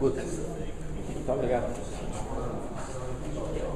Muito obrigado. Tá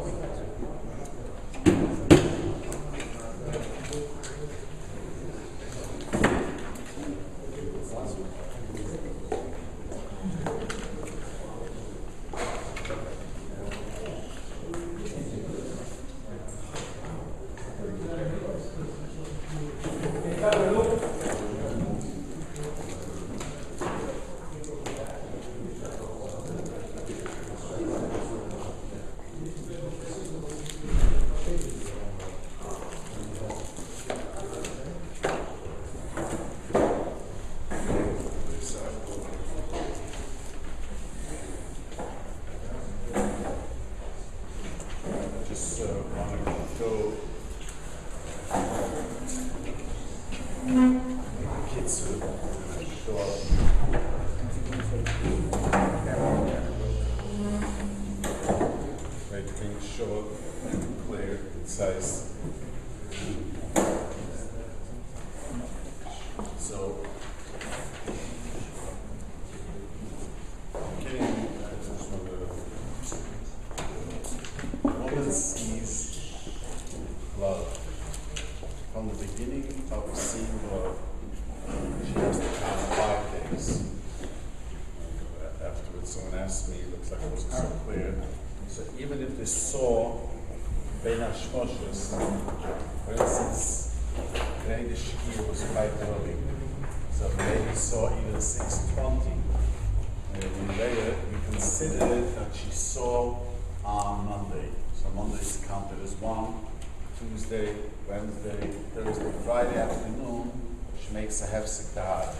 Wednesday, Thursday, Friday afternoon, she makes a hefsek tahar.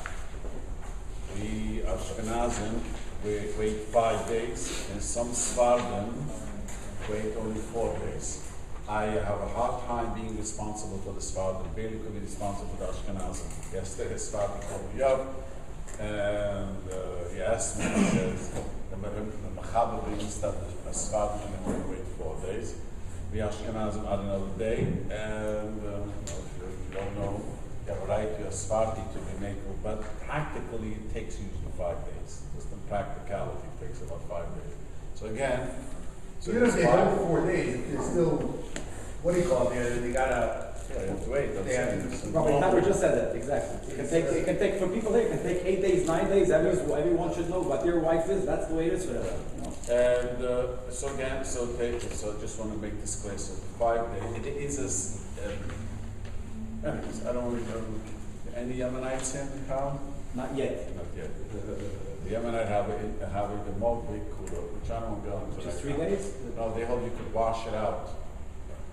We Ashkenazim we wait five days, and some Sefardim wait only four days. I have a hard time being responsible for the Sefardim. Barely could be responsible for the Ashkenazim. Yesterday, Sefardim called me up, and uh, he asked me, he says, the Mechaber brings that the Sefardim only wait four days. We Ashkenazim add another day, and uh, if you don't know, you have a right to a Svardi to be made, but practically it takes usually five days. Just in practicality, it takes about five days. So again, so Even if they five- hold four days, it's still, what do you call it, they, they gotta, Yeah, you have to wait, that's They have it. to- It's a Robert Tyler just said that, exactly. It can take, it can take, for people here, it can take eight days, nine days, everyone's, everyone should know what their wife is, that's the way it is for them, you know? And uh, so again, so take, so I just want to make this clear. So five days, it is a. s- Um, anyways, I don't remember any Yemenites here in town. Not yet. Not yet. The Yemenite have a, have a the more big kula, which I don't go into. Just three days? No, they hope you could wash it out.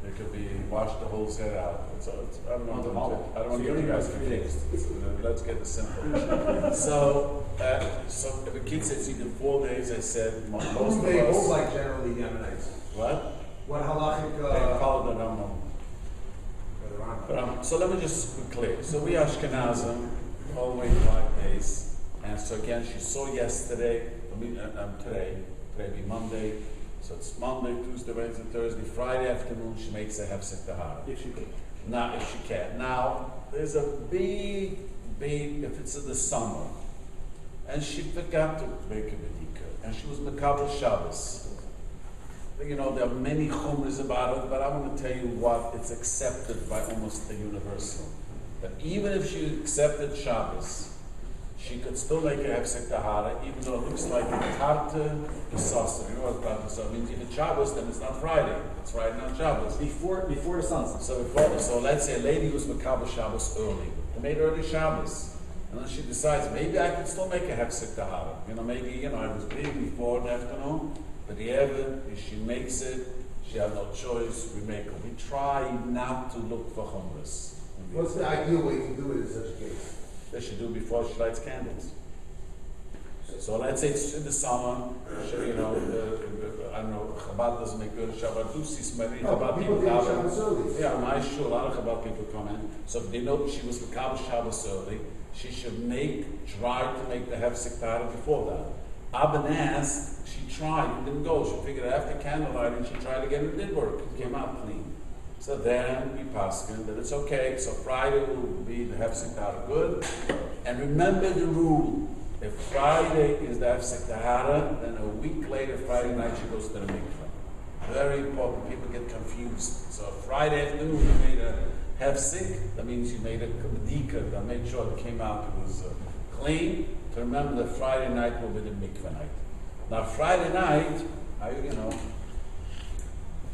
It could be wash the whole set out. It's, it's, I don't know. On the what holiday. I don't So want to get you guys have confused. Let's get this simple. so, uh, so if a kid says either four days, I said mo- most who of they us. hold like generally the Ammonites? What? What halachic, They uh, follow the Rambam. the Rambam? But, um, so let me just be clear. So we Ashkenazim, all wait five days. And so again, she saw yesterday, I mean, uh, um, today, today be Monday. So it's Monday, Tuesday, Wednesday, Thursday, Friday afternoon, she makes a hefsek tahara. If she could. Now, if she can. Now, there's a big, big, if it's in the summer, and she forgot to make a bedika, and she was Makabal Shabbos. You know, there are many chumras about it, but I want to tell you what it's accepted by almost the universal. That even if she accepted Shabbos, she could still make a hefsek tahara, even though it looks like a tarte kisasa. You know what kisasa means? If it's Shabbos, then it's not Friday. It's Friday, not Shabbos. Before, before the sunset. So before, so let's say a lady was Makabah Shabbos early. They made early Shabbos. And then she decides, maybe I could still make a Hefsek Tahara. You know, maybe, you know, I was bleeding before in the afternoon, but the Evan, if she makes it, she has no choice, we make it. We try not to look for hummus. What's the ideal way to do it in such a case? They should do before she lights candles. So let's say it's in the summer, you know, uh, I don't know, Chabad doesn't make good Shabbat, do see somebody, Oh, Chabad people daven. Yeah, my shul, a lot of Chabad people come in. So if they know she was Makabal Shabbos early, she should make, try to make the Hefsek Tahara before that. Asked, she tried, it didn't go. She figured after candlelighting, she tried again, it did work. It came out clean. So then we pass paskin that it's okay. So Friday will be the Hefsek good. And remember the rule. If Friday is the Efsek Tahara, then a week later, Friday night, she goes to the mikveh. Very important, people get confused. So Friday afternoon, you made a Hefsek, that means you made a Medika, that made sure it came out, it was uh, clean. To remember that Friday night will be the mikveh night. Now, Friday night, I, you know,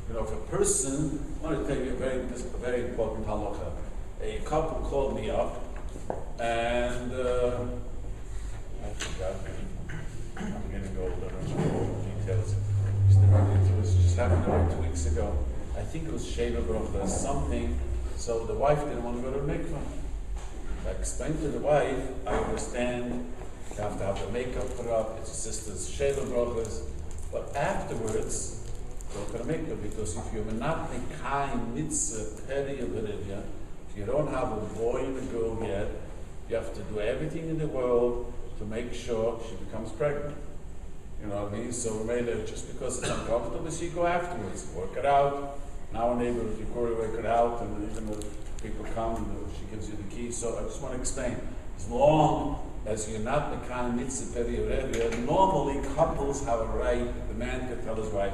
you know, if a person, I want to tell you a very, a very important halacha. A couple called me up, and uh, I forgot. I'm gonna go over the details. It was just happened about two weeks ago. I think it was Sheva Baruch or something. So the wife didn't want to go to mikvah. I explained to the wife, I understand, you have to have the makeup put up, it's a sister's Sheva Brachos, but afterwards, to because if you're not Mekayim Mitzvah Peri Olivia, if you don't have a boy and a girl yet, you have to do everything in the world to make sure she becomes pregnant. You know what I mean? So we made it just because it's uncomfortable, so you go afterwards, work it out. Now a neighbor, you go work it out, and even if people come, and she gives you the key. So I just want to explain. As long as you're not the kind mitzvah normally couples have a right, the man can tell his wife,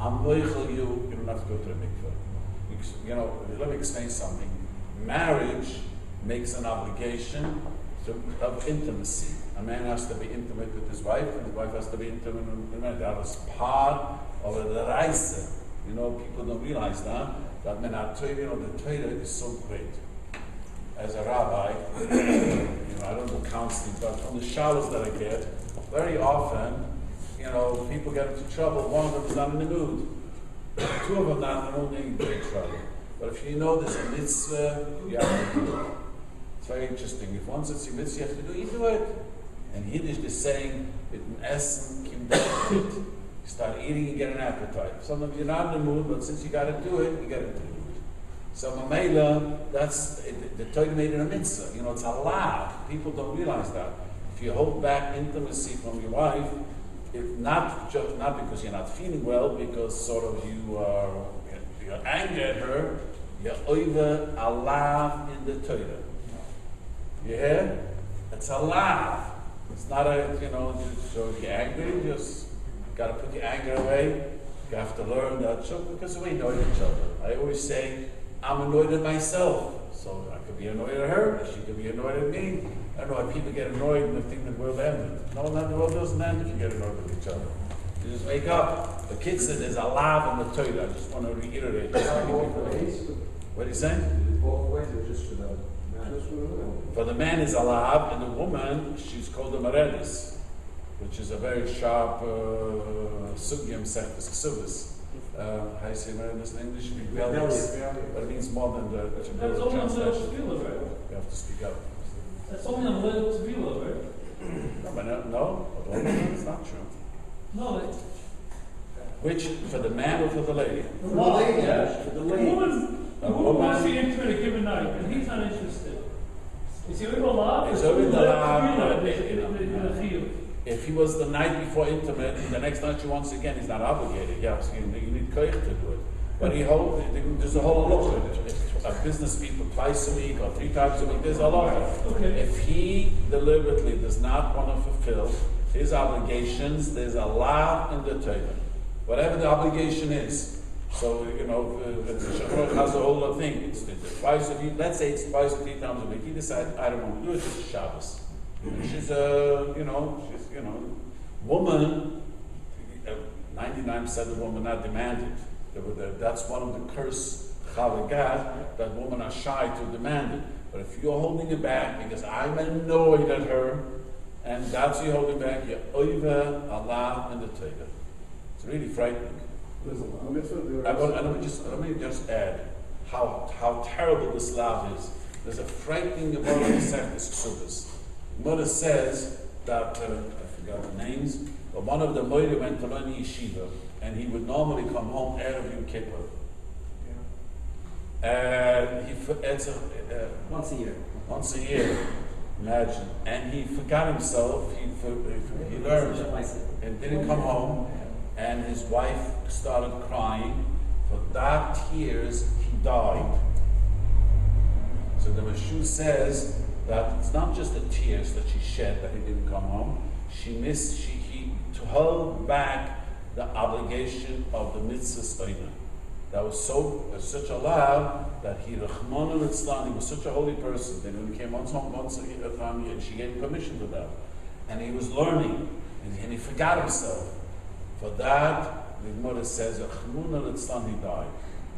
I'm loyal you, you don't have to go to the mikveh. You know, let me explain something. Marriage makes an obligation to, of intimacy. A man has to be intimate with his wife, and the wife has to be intimate with man. That is part of the reise. You know, people don't realize that. That men are you know, the Torah is so great. As a rabbi, you know, I don't do counseling, but from the shalos that I get, very often, you know, people get into trouble. One of them is not in the mood. Two of them not, get in trouble. But if you know this mitzvah, you have to do it. It's very interesting. If one says a mitzvah you have to do, you do it. And Yiddish is saying, dem Essen kim. You start eating, you get an appetite. Sometimes you're not in the mood, but since you got to do it, you got to do it. So Mamela, that's it, the Torah made it a mitzvah. You know, it's allowed. People don't realize that. If you hold back intimacy from your wife, if not just not because you're not feeling well, because sort of you are you're angry at her, you're over allowed in the Torah. You hear? It's allowed. It's not a, you know, so you're angry, you just got to put your anger away. You have to learn that, because we know each other. I always say, I'm annoyed at myself. So I could be annoyed at her, she could be annoyed at me. I don't know why people get annoyed and they think the world ended. No, not the world doesn't end if you get annoyed with each other. You just wake up. The kid said there's a lav in the Torah. I just want to reiterate. this. What do you say? Both ways or just for the man? For the man is a lav, and the woman, she's called a meredis, which is a very sharp uh, sugyam sectus Uh, how you say meredis in English? Rebellious. But it means more than the, the That's only on the translation. Right? You have to speak up. That's only on the Tefillah, right? No, but no, no, it's not true. No, it- Which, for the man or for the lady? For the lady. For the the lady. woman, the A woman wants to woman- enter at a given night, and he's not interested. Is he over allowed? He's over allowed, Tefillah, the- chiyuv. If he was the night before intimate, the next night she wants again, he's not obligated. Yes, you, you need koich to do it. But he hold, there's a whole lot of it. A business people twice a week or three times a week, there's a lot of it. If he deliberately does not want to fulfill his obligations, there's a law in the Torah. Whatever the obligation is. So, you know, uh, the has a whole other thing. It's twice a week, let's say it's twice or three times a week. He decides, I don't want to do it, it's Shabbos. She's a, you know, she's, you know, woman, uh, ninety-nine percent of women are demanded. They were the- That's one of the curse, chalagat, that women are shy to demand it. But if you're holding it back because I'm annoyed at her, and that's you holding back, you're over Allah and the Torah. It's really frightening. I want, and let me just let me just add how how terrible this love is. There's a frightening about the Sefis Ksubas. Mother says that uh, I forgot the names, but one of the Moira went to learn yeshiva, and he would normally come home Yom Kippur. And he it's a, uh, Once a year. once a year, imagine, and he forgot himself. He for, he, he learned and didn't come home, and his wife started crying. For that tears, he died. So the Mashu says that it's not just the tears that she shed that he didn't come home. She missed, she, he, to hold back the obligation of the mitzvahs oina. That was so, was such a love that he, Rahman al he was such a holy person. that when he came once home, once a year, and she gave permission to that. And he was learning, and, and he forgot himself. For that, the Gemara says, Rahman al he died.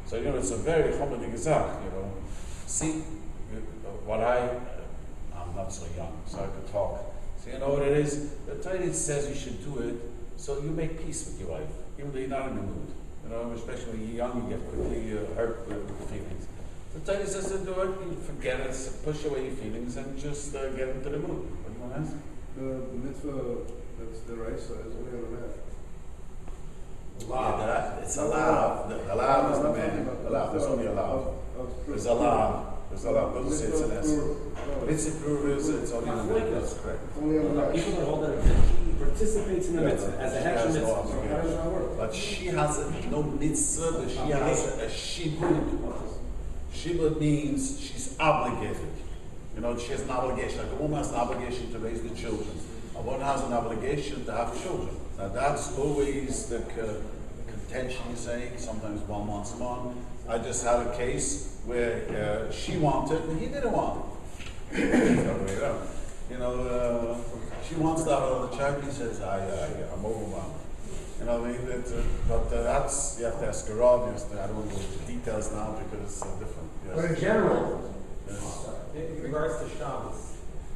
So, you know, it's a very common example, you know. See, uh, what I, I'm not so young, so I could talk. So you know what it is? The Torah says you should do it so you make peace with your wife, even though you're not in the mood. You know, especially when you're young, you get quickly uh, hurt with with feelings. The Torah says to do it, you forget it, push away your feelings, and just uh, get into the mood. What do you want to ask? The the mitzvah, that's the raisa, is only on the mat. Yeah, that- it's allowed. The allowed is the man. Allowed. There's only allowed. There's allowed. There's allowed. Doesn't say it's an S. It's a plural. It's it's only the man. That's correct. Only on the No. People that hold that he participates in the mitzvah as a She heck has no mitzvah. So obligation. how does that work? But she has a, no mitzvah, but she has a, a shibud. Shibud means she's obligated. You know, she has an obligation, like a woman has an obligation to raise the children. A woman has an obligation to have children. Now that's always the co- contention you say, sometimes one wants one. I just had a case where uh, she wanted and he didn't want it. The other way around. You know, uh, she wants that other child, he says, I, I, I'm overwhelmed. You know, what I mean, that, uh, but uh, that's, you have to ask her on, I don't want to go into details now because it's different. Yes. But in general, Yes. In regards to Shabbos,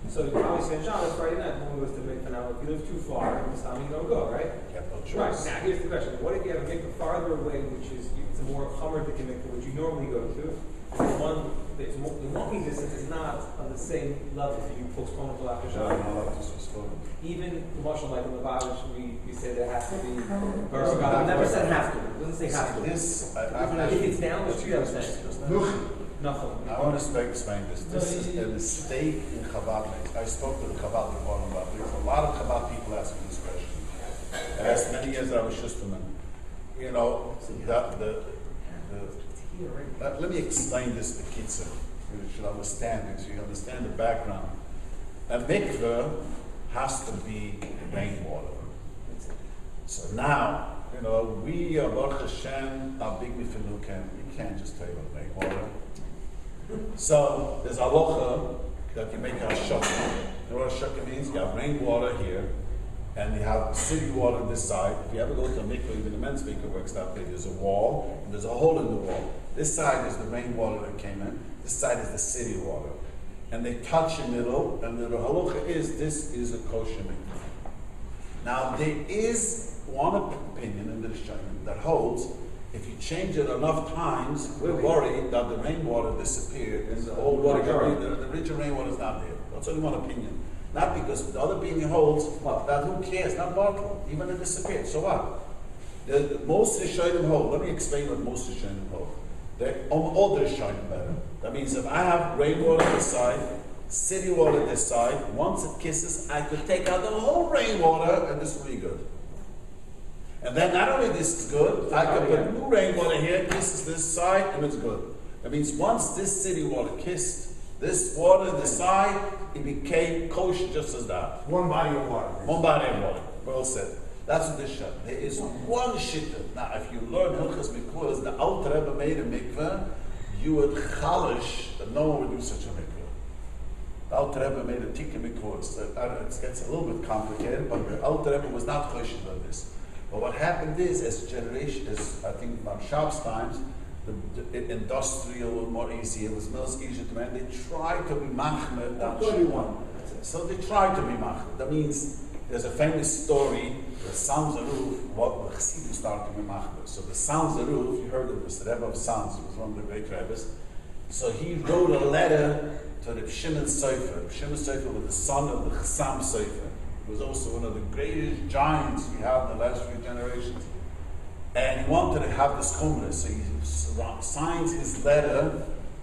so you probably say Shabbos Friday night, one goes to mikvah. Now, if you live too far, this time you don't go, right? You have no Right. Now, here's the question: What if you have a mikvah farther away, which is it's a more chamerdik mikvah, which you normally go to? And the one, it's mo- the walking distance is not on the same level. If you postpone until after No, Shabbos, no, that's just for- even the marshal like in the Lubavitch, we, we say there has to be. I never said have to. It doesn't say have to. This, I, I'm If it's actually. down the street, I'm saying look, nothing. I want to explain, explain this. This No, is a mistake in Chabad. I spoke to the Chabad before about this. A lot of Chabad people ask me this question. I asked many years I was Schusterman. You know, that the, the, let, let me explain this to Kitzer. You should understand it, so you understand the background. A mikveh has to be rainwater. So now, you know, we are Baruch Hashem, our big mifinukim, we can't just take on rainwater. So there's halacha that you make a. You know what a shaka means? You have rainwater here, and you have city water this side. If you ever go to a mikveh, even a men's mikveh works that way. There's a wall, and there's a hole in the wall. This side is the rainwater that came in. This side is the city water. And they touch in the middle, and the halacha is this is a kosher mikveh. Now there is one opinion in the Rishonim that holds if you change it enough times, we're worried that the rainwater disappeared and the old water, the, the richer rainwater is not there. That's only one opinion. Not because the other opinion holds that who cares, not bottle, even if it disappeared, so what? The, the, most Rishonim hold, let me explain what most Rishonim hold. They, um, all the Rishonim better. That means if I have rainwater this side, city water this side, once it kisses, I could take out the whole rainwater and this will be good. And then not only this is good, I could put new rainwater here, kisses this side, and it's good. That means once this city water kissed this water this side, it became kosher just as that. one body of water. One body of water. Well said. That's what this shot. There is one shitta. Now, if you learn Hilchas Mikvahs, the Alter Rebbe made a mikvah, you would chalish that no one would do such a mikvah. The Alter Rebbe made a tikka mikvahs. Uh, It gets a little bit complicated, but the Alter Rebbe was not choshen on this. But what happened is, as generation, as I think from Shabbos times, the, the industrial was more easy. It was most easier to man. They tried to be machmed. Not thirty-one. So they tried to be machmed. That means there's a famous story, the Sanzer Rav, what the Chassidim started to be machmed. So the Sanzer Rav, you heard of this, the Rebbe of Sanz, was one of the great Rebbes. So he wrote a letter to the Shimon Sofer. Reb Shimon Sofer was the son of the Chassam Sofer. Was also one of the greatest giants we had in the last few generations. And he wanted to have this chumrah, so he signs his letter,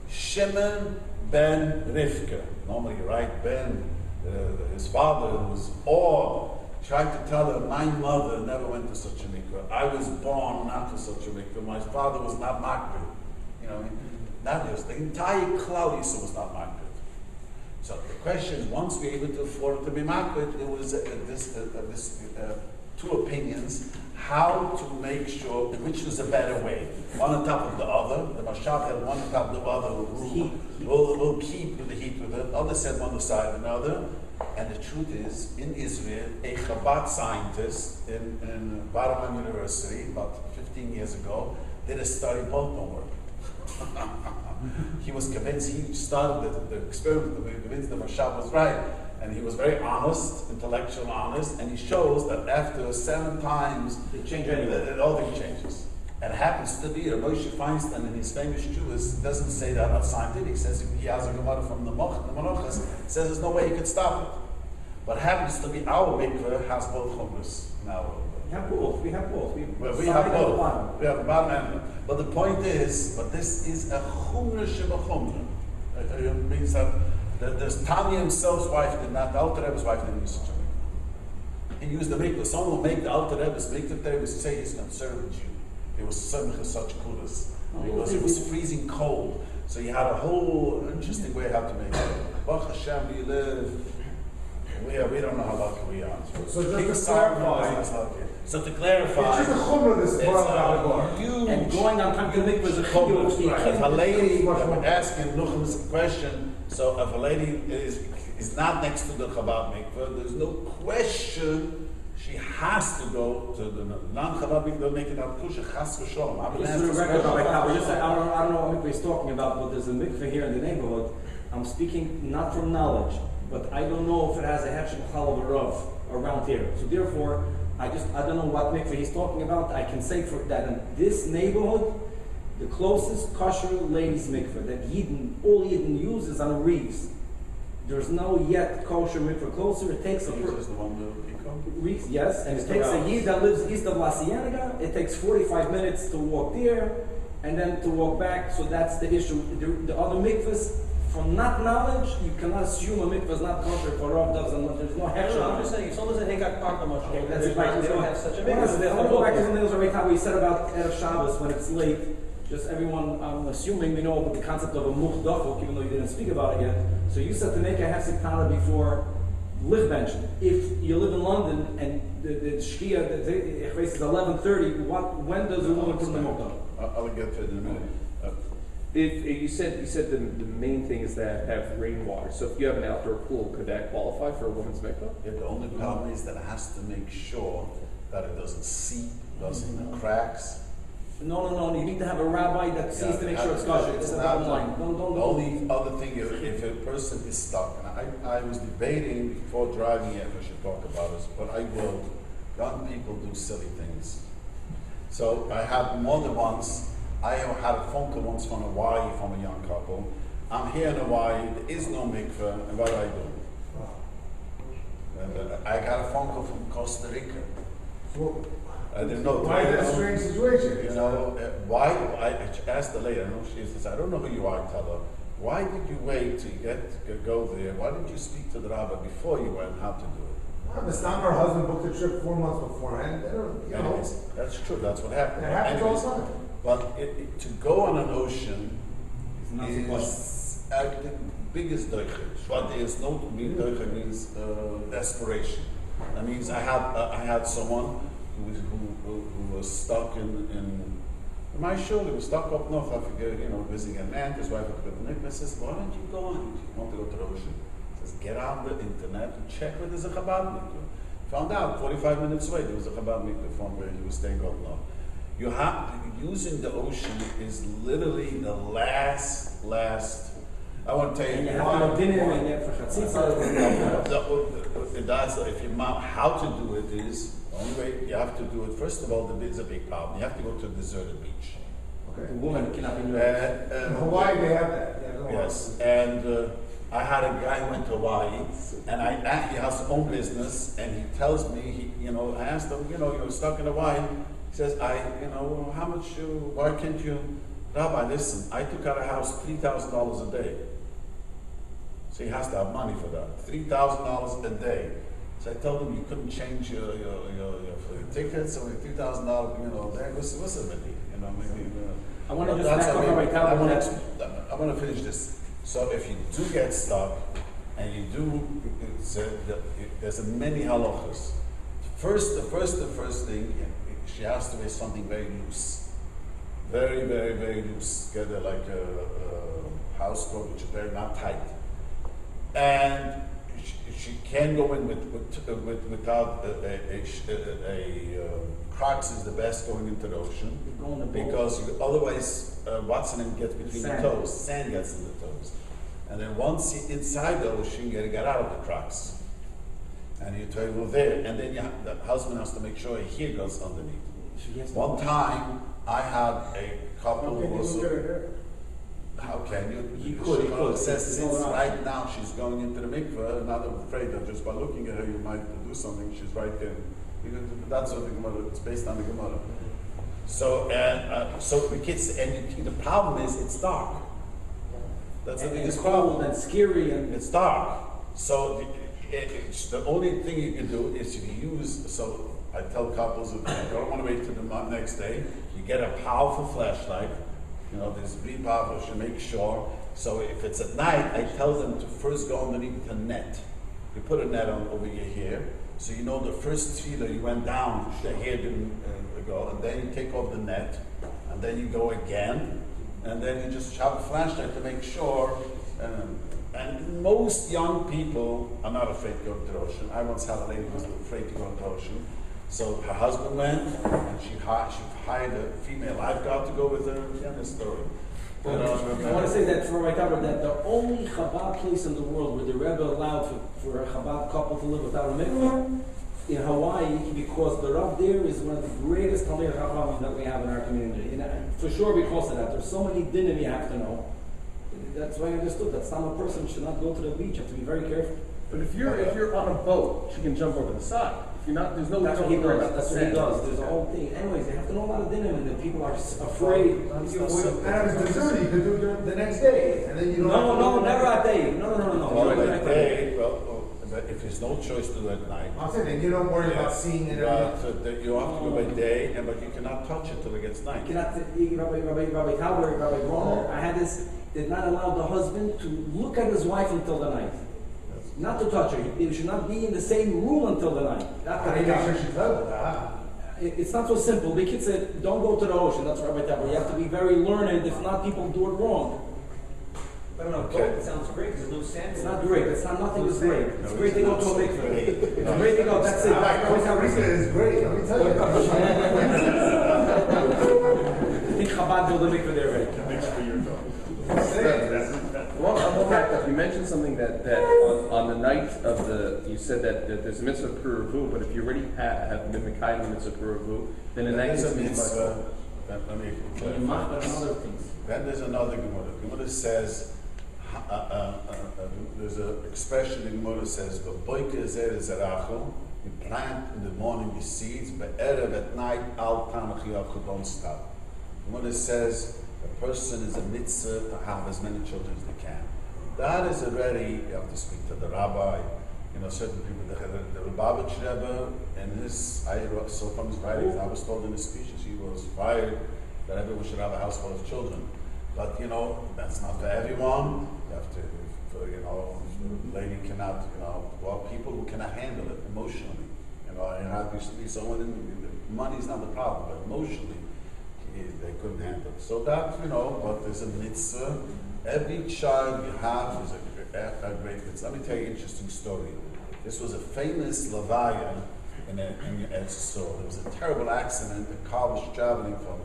Shimon ben Rivka. Normally, write Ben, uh, his father was or tried to tell her, my mother never went to such a mikveh. I was born not to such a mikveh. My father was not makbid. You know, that is the entire Klal Yisrael was not makbid. So the question, once we able to afford to be market, there was uh, this, uh, uh, this, uh, two opinions, how to make sure, which was a better way, one on top of the other, the Mashab had one on top of the other, will, will, will keep with the heat with it, other said one beside another, and the truth is, in Israel, a Chabad scientist in, in Bar-Ilan University, about fifteen years ago, did a study, both don't work. he was convinced, he started the, the experiment, to be convinced the Mashab was right. And he was very honest, intellectual honest, and he shows that after seven times, They change anyway. that it all thing changes. And it happens to be, Moshe Feinstein in his famous Jews doesn't say that that's scientific, he says he has a Gemara from the Moch, the Menochas, says there's no way you could stop it. But happens to be our mikveh has both chumras now. We have both, we have both. We, Well, we have both. bottom. We have the bottom and But the point is, but this is a chumra sheba chumra. It it means that, that there's Tanya himself's wife did not, the Alter Rebbe's wife didn't use such a mikveh. He used the mikveh. Someone will make the Alter Rebbe's mikveh there, would say he's conservative Jew. It was simcha such kudas. Oh. Because it was freezing cold. So you had a whole interesting way how to make it. Baruch Hashem, we live. We, are, we don't know how lucky we are. So just King to Solomon clarify- was lucky. So to It's clarify. just a chumrah, this It's brought out a of. Uh, and going on time to the mikvah is a chumrah. chiyuv. Right. If a can't- lady, Much I'm asking Nuchum's question, so if a lady is, is not next to the Chabad mikveh, there's no question she has to go to the non-Chabad mikveh, make it out kosher, chas v'sholom. I'm gonna Just ask this question. Rabbi Tal, just, I don't, I don't know what mikveh he's talking about, but there's a mikveh here in the neighborhood. I'm speaking not from knowledge, but I don't know if it has a hefsek chalav rav around here. So therefore, I just, I don't know what mikveh he's talking about. I can say for that in this neighborhood, the closest kosher ladies mikveh that Yidden, all Yidden uses on the reefs. There's no yet kosher mikveh closer. It takes a. per- Is the one with Pico? Yes, and it takes a Yid that lives east of La Cienega, it takes forty-five minutes to walk there, and then to walk back, so that's the issue. The, the other mikvahs, from not knowledge, you cannot assume a mikvah is not kosher for Rav doesn't, there's no I don't I'm just hechsher. saying, if someone doesn't hang out park much, Okay, they that's right. don't have such a I big. want to go back to something else right now, we said about Erev Shabbos, when it's late, just everyone, I'm assuming we know about the concept of a much even though you didn't speak about it yet. So you said to make a hefsek tana before live bench. If you live in London and the, the shkia, the, the, the is eleven thirty, what, when does a woman put in the mukdal? I'll, I'll get to it in a minute. If, if you said, you said the, the main thing is that have rainwater, so if you have an outdoor pool, could that qualify for a woman's mikvah? Yeah, the only problem is that it has to make sure that it doesn't seep, doesn't mm-hmm. cracks. No, no, no, you need to have a rabbi that sees to make sure it's kosher, it's the bottom line. Don't, don't, The don't. only other thing is if a person is stuck, and I, I was debating before driving here, if I should talk about this, but I will. Young people do silly things. So I had more than once, I had a phone call once from Hawaii from a young couple. I'm here in Hawaii, there is no mikveh, and what do I do? And uh, I got a phone call from Costa Rica. Well, I didn't know. Why that strange situation? You know, uh, why, I asked the lady, I know she is, I don't know who you are, tell her, why did you wait to get, to go there? Why didn't you speak to the rabbi before you went, how to do it? Well, Miss Tom, her husband booked a trip four months beforehand, you know, Anyways, that's true, that's what happened. it happens all the time. But it, it, to go on an ocean is the biggest doiche. What is no mean doiche means uh, desperation. That means I had uh, I had someone who was who, who, who was stuck in in my shoulder. He was stuck up north. I forget, you know, visiting an aunt. His wife had got Nick. I says, "Why don't you go on? You want to go to the ocean?" He says, "Get on the internet and check where there's a Chabad mikveh." Found out 45 minutes away there was a Chabad mikveh from where he was staying up north. You have using the ocean is literally the last last. I want to tell you you have to dinner and you have for chatzitza. the- the- that's if you mount how to do it is the only way you have to do it. First of all, the is a big problem. You have to go to a deserted beach. Okay. The woman cannot be In Hawaii, they have that. Yes, and uh, I had a guy who went to Hawaii, and I he has his own business, and he tells me, he, you know, I asked him, you know, you're stuck in Hawaii. He says, I, you know, how much? You, why can't you, Rabbi? Listen, I took out a house three thousand dollars a day. So he has to have money for that. Three thousand dollars a day. So I told him you couldn't change your your your, your, tickets, so three thousand dollars, you know, there was was a minute, you know, maybe. Uh, I wanna just that's back up we- my I wanna I'm gonna finish this. So if you do get stuck, and you do, uh, there's a many halachas. First, the first, the first thing, she has to wear something very loose. Very, very, very loose. Get like a, a house coat, which is very not tight. And she, she can go in with, with, uh, with without a, a, a, sh- a, a, um, Crocs is the best going into the ocean the because you, otherwise uh, what's in it gets between Sand. the toes. Sand gets in the toes, and then once you're inside the ocean, you gotta get out of the Crocs, and you travel there, and then you the husband has to make sure here goes underneath. She has to- One time, I had a couple How can who you was. look at her hair? How can you? You could, she could. says since right now she's going into the mikveh, not afraid that just by looking at her you might do something. She's right there. That's what the Gemara. It's based on the Gemara. So and uh, so the kids and the problem is it's dark. That's the And biggest problem. and scary and It's dark. So the, it's, the only thing you can do is if you use, so I tell couples, if you don't want to wait till the next day, you get a powerful flashlight. You know, there's really powerful, you make sure. So if it's at night, I tell them to first go underneath the net. You put a net on over your hair, so you know the first feeler you went down, the hair didn't uh, go, and then you take off the net, and then you go again, and then you just have a flashlight to make sure. Um, and most young people are not afraid to go to the ocean. I once had a lady who was afraid to go to the ocean. So her husband went, and she, hi- she hired a female lifeguard to go with her. Yeah, the story. But, uh, I want to say that for my cover that the only Chabad place in the world where the Rebbe allowed for, for a Chabad couple to live without a mikveh in Hawaii because the Rav there is one of the greatest Talmid Chachamim that we have in our community. And uh, for sure because of that, there's so many dinim you have to know. That's why I understood that some person should not go to the beach. You have to be very careful. But if you're, if you're on a boat, she can jump over the side. If you're not, there's no. That's what he does. That's what he does. There's a whole thing. Anyways, they have to know a lot of dinim, and the people are afraid. And if it's dessert, you could do it the next day, and then you don't. No, have to no, do it never the a day. No, no, no, no. Well, no. at day, well, oh, but if there's no choice to do it at night. I'm saying, and you don't worry about seeing it every But uh, that you have to go by day, and but you cannot touch it till it gets night. You cannot, you- Rabbi, Rabbi, Rabbi Tauber, Rabbi Broner, I had this, did not allow the husband to look at his wife until the night. Not to touch her. He should not be in the same room until the night. That's How what I you make sure got. she's level? Ah. It- It's not so simple. The kid said, don't go to the ocean. That's Rabbi Tauber. You have to be very learned. If not, people do it wrong. I don't know, Okay. boat sounds great, because there's no sand. It's not great. It's not, nothing is great. It's No, great to it's go not to a so mikveh. great. It's great to go, that's it. Ah, Costa Rica is great, let me tell you. I think Chabad built a mikveh there already. Well, I'm going back. You mentioned something that, that on, on the night of the, you said that, that there's a mitzvah per revu, but if you already have, have been Mekayim mitzvah per revu, then in that case there's it means mitzvah. Let let me And clarify Machbet and this. other things. Then there's another Gemara. Gemara says, ha- uh, uh, uh, uh, there's an expression in Gemara says, "V'boike zer zerachel." You plant in the morning the seeds, but erev at night al don't stop. Gemara says a person is a mitzvah to have as many children as they can. That is already you have to speak to the rabbi. You know, certain people. The, the, the Rebbe, in his, I so from his writings, I was told in his speeches, he was fired that everyone should have a house full of children. But you know, that's not for everyone. You have to, for, you know, the lady cannot, you know, well, people who cannot handle it emotionally. You know, to be someone, in, money's not the problem, but emotionally, they couldn't handle it. So that, you know, but there's a mitzvah. Every child you have is a, a, great mitzvah. Let me tell you an interesting story. This was a famous Levaya in, a, in. There was a terrible accident. The car was traveling from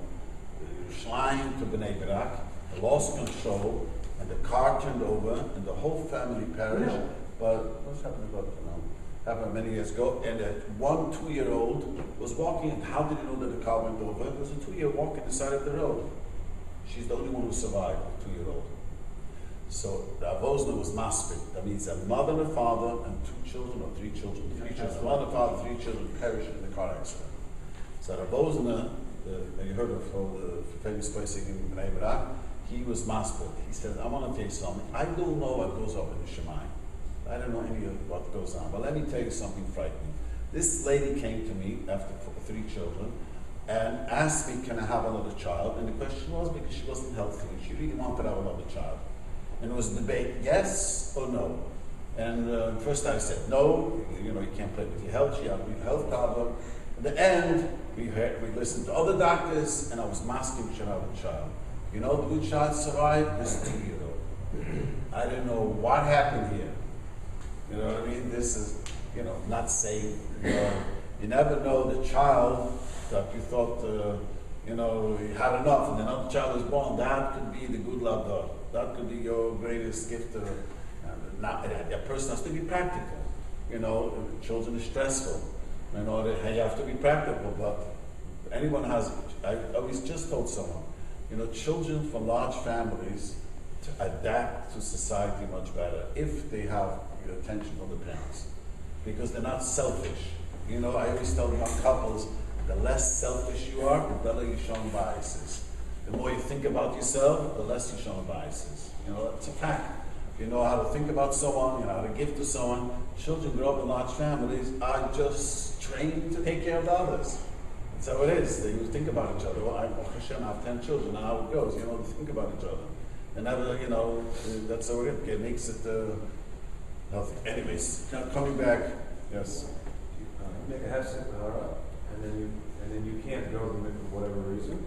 Schlein to Bnei Brak, lost control, and the car turned over, and the whole family perished. No. But what's happened about you know, happened many years ago, and that one two-year-old was walking. And how did he know that the car went over? It was a two-year walking the side of the road. She's the only one who survived, the two-year-old. So the Avosna was maspid. That means a mother and a father and two children or three children, three children, mother, father, three children perished in the car accident. So the, you heard of uh, the famous place in Bnei Brak, he was maspid. He said, I want to tell you something. I don't know what goes on in the Shemayim. I don't know any of what goes on, but let me tell you something frightening. This lady came to me after three children and asked me, can I have another child? And the question was because she wasn't healthy. and She really wanted to have another child. And it was a debate, yes or no. And uh, first I said, no, you know, you can't play with your health, you have a health problem. At the end, we heard, we listened to other doctors, and I was masking child child. You know, the good child survived, this two year old. I don't know what happened here. You know what I mean? This is, you know, not safe. you know, you never know the child that you thought, uh, you know, you had enough, and another child is born. That could be the good love dog. That could be your greatest gift. Uh, now, a person has to be practical. You know, children are stressful. You know, they- you have to be practical, but anyone has, I always just told someone, you know, children from large families to adapt to society much better if they have the attention of the parents. Because they're not selfish. You know, I always tell young couples, the less selfish you are, the better you show biases. The more you think about yourself, the less you show biases. You know, it's a fact. If you know how to think about someone, you know how to give to someone. Children grow up in large families are just trained to take care of the others. That's how it is. They think about each other. Well, I, Hashem, I have 10 children, and how it goes. You know, they think about each other. And never, you know, uh, that's how it is. It makes it uh, healthy. Anyways, now coming back, yes. You Make a hefsek tahara, and then you, and then you can't go to the for whatever reason.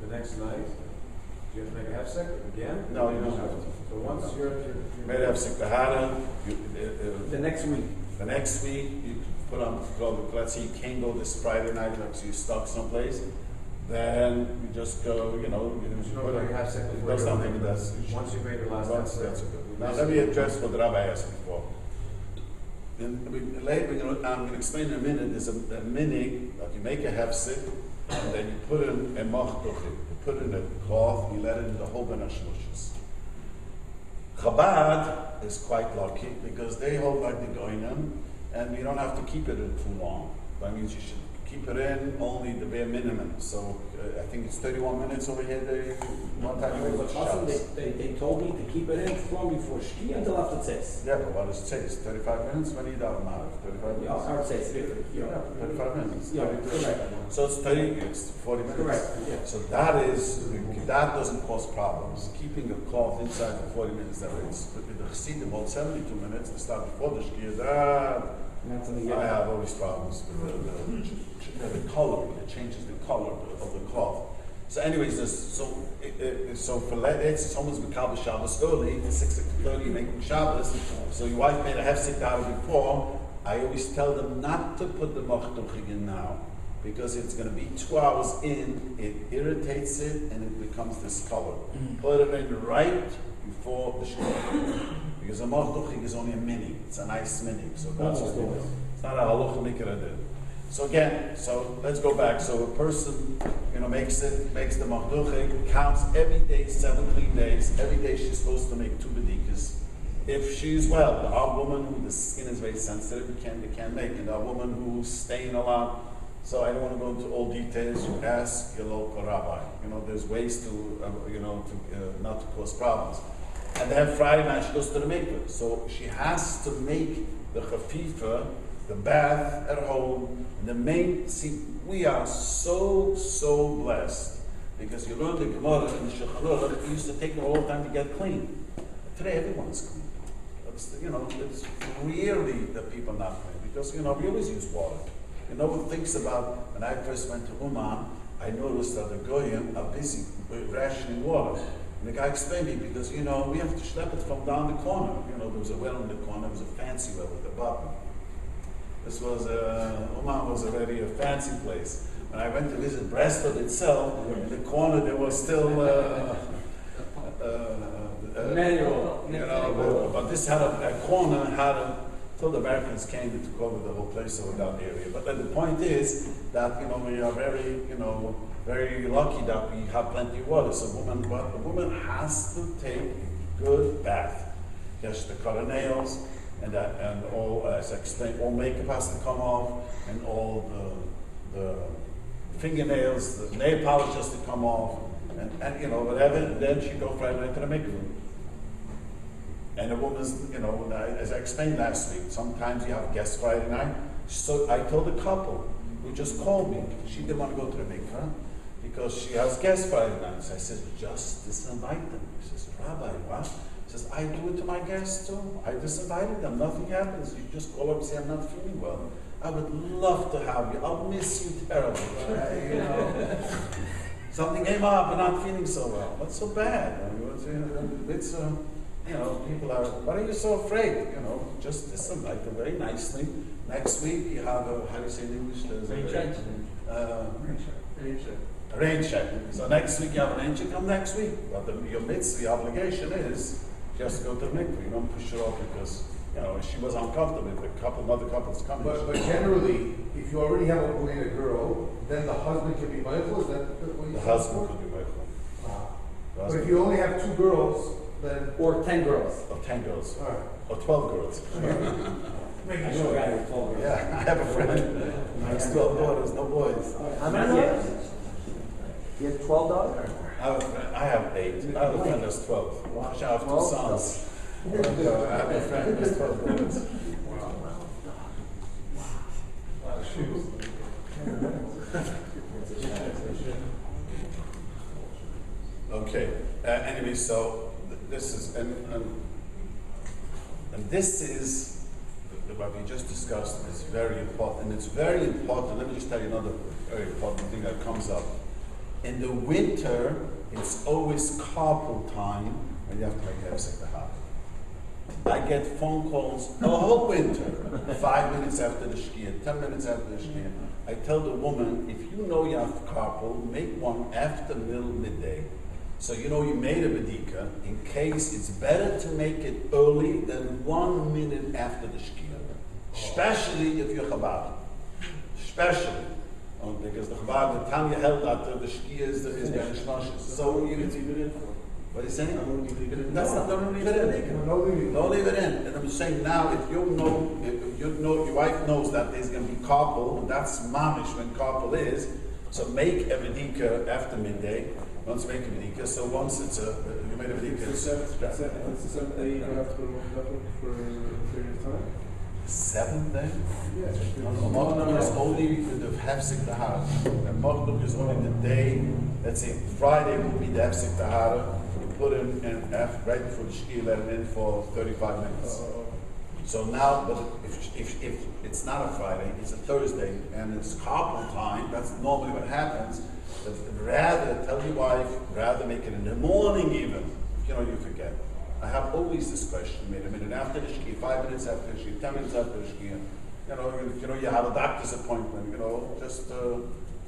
The next night, do you have to make a hefsek again? No, you don't have to. So once you're, you're. You Sikahara, you, uh, The uh, next week. the next week, you can put on, go, let's say you can't go this Friday night, so you're stuck someplace, then you just go, you know, you There's just no put like on. hefsek before. Something make- that's. Once you made your last half That's, that's good. Now, let me address what Rabbi asked before. And we, later, you know, I'm gonna explain in a minute, there's a, a mini, like you make a hefsek, and then you put in a machduch, you put in a cloth, you let it in the whole ben hashmoshes. Chabad is quite lucky, because they hold like the Geonim, and you don't have to keep it too long. That means you should keep it in only the bare minimum, so uh, I think it's thirty-one minutes over here, they, one time. you But also, they, they, they told me to keep it in from before Shki until after Tzes. Yeah, but what say? It's thirty-five minutes, when you don't matter, thirty-five Yeah, minutes? or Tzes, Yeah, yeah. thirty-five minutes. Yeah, 32. correct. So it's thirty, it's forty minutes. Correct, yeah. So that is, that doesn't cause problems. Keeping a cloth inside for forty minutes, that is, but with the Chassidim hold seventy-two minutes, they start before the Shkia, that, Something I have always problems with the, the, the color, it changes the color of the cloth. So anyways, this, so, it, it, so for let, it's someone's Makabah Shabbos early, six thirty, making Shabbos, so your wife made a hefsek out before, I always tell them not to put the machduchig in now, because it's gonna be two hours in, it irritates it, and it becomes this color. Mm. Put it in right before the shul. Because a machduchig is only a mini, it's a nice mini, so oh, that's what it is. It's not a halacha mikra din. So again, so let's go back. So a person, you know, makes it, makes the machduchig, counts every day, seven clean days. Every day she's supposed to make two bedikas. If she's well, there woman who the skin is very sensitive, you can, they can't make, and there woman who's staying stain a lot. So I don't want to go into all details. You ask your local rabbi. You know, there's ways to, uh, you know, to uh, not to cause problems. And then Friday night she goes to the mikveh. So she has to make the chafifa, the bath at home. The main, see, we are so, so blessed. Because you learn the Gemara and the Shulchan it used to take a long time to get clean. Today everyone's clean. It's, you know, it's rarely that people not clean. Because, you know, we always use water. You know, one thinks about, when I first went to Uman, I noticed that the Goyim are busy rationing water. And the guy explained to me, because, you know, we have to schlep it from down the corner. You know, there was a well in the corner, it was a fancy well with a button. This was, uh, Uman was already a fancy place. When I went to visit Breslov itself, in the corner there was still, uh, uh, uh, Manual. You know, but, but this had a, a corner, had a, till the Americans came, they took over the whole place over that area. But the point is that, you know, we are very, you know, very lucky that we have plenty of water. So woman, but the woman has to take good bath. Yes, to cut her nails, and that, and all, uh, as I explained, all makeup has to come off, and all the, the fingernails, the nail polish has to come off, and, and you know, whatever, and then she go Friday night to the makeup room. And a woman's, you know, as I explained last week, sometimes you have guests Friday night. So I told a couple who just called me, she didn't want to go to the mikveh because she has guests Friday night. So I said, just disinvite them. She says, Rabbi, what? Says, I do it to my guests too. I just invited them. Nothing happens. You just call up and say, I'm not feeling well. I would love to have you. I'll miss you terribly. right? You know? Something came up, and I'm not feeling so well. What's so bad? I mean, what's, you know, it's, uh, you know, people are, why are you so afraid? You know, just listen, like a very nicely. Next week, you have a, how do you say in English? There's a Rain check. Uh, Rain check. a rain check. So next week you have a rain check, come next week. But the, your mitzvah, the obligation is just go to the mikveh. You don't push her off because, you know, she was uncomfortable. If a couple, other couples come. But, but generally, if you already have a boy and a girl, then the husband can be mindful, is that what you the husband before? could be mikveh. Ah. But if you only have two girls, then, Or ten girls. Or ten girls. alright. Or twelve girls. I know a guy with twelve girls. Yeah, I have a friend. He has twelve daughters, no boys. How many yet? You have twelve dollars? I have, I have eight. I have a friend that's twelve. Actually, I have two Twelve? sons. But, uh, I have a friend that's twelve daughters. Okay, uh, anyway, so th- this is, and, and, and this is, what we just discussed is very important, and it's very important, let me just tell you another very important thing that comes up. In the winter, it's always carpool time when you have to make Hefsek I get phone calls the whole winter, five minutes after the shkia, ten minutes after the shkia. I tell the woman, if you know you have carpool, make one after middle midday. So you know you made a bedika, in case it's better to make it early than one minute after the shkia. Especially if you're Chabad. Especially. Oh, because the Chabad, the Tanya held that the shkia is the is the So you, what are you saying? That's not, don't leave it in. No, leave it. Don't leave it in. And I'm saying now, if you know, if you know, your wife knows that there's going to be carpool, and that's mamish when carpool is, so make a vedika after midday. Once make a vedika, so once it's a, you made a vedika. The it's- seventh, it's day you have to nothing for a period of time? Seventh day? Yes. Mordechai is only the hefsek tahara. And Mordechai is only the day, let's say Friday will be the hefsek tahara. You put him in, af- right before the let him in for thirty-five minutes. Oh, oh, So now, but if, if, if it's not a Friday, it's a Thursday, and it's carpool time, that's normally what happens. But rather, tell your wife, rather make it in the morning even, you know, you forget. I have always this question, made a minute, after the shkia, five minutes after the shkia, ten minutes after the shkia. You know, you know, you have a doctor's appointment, you know, just, uh,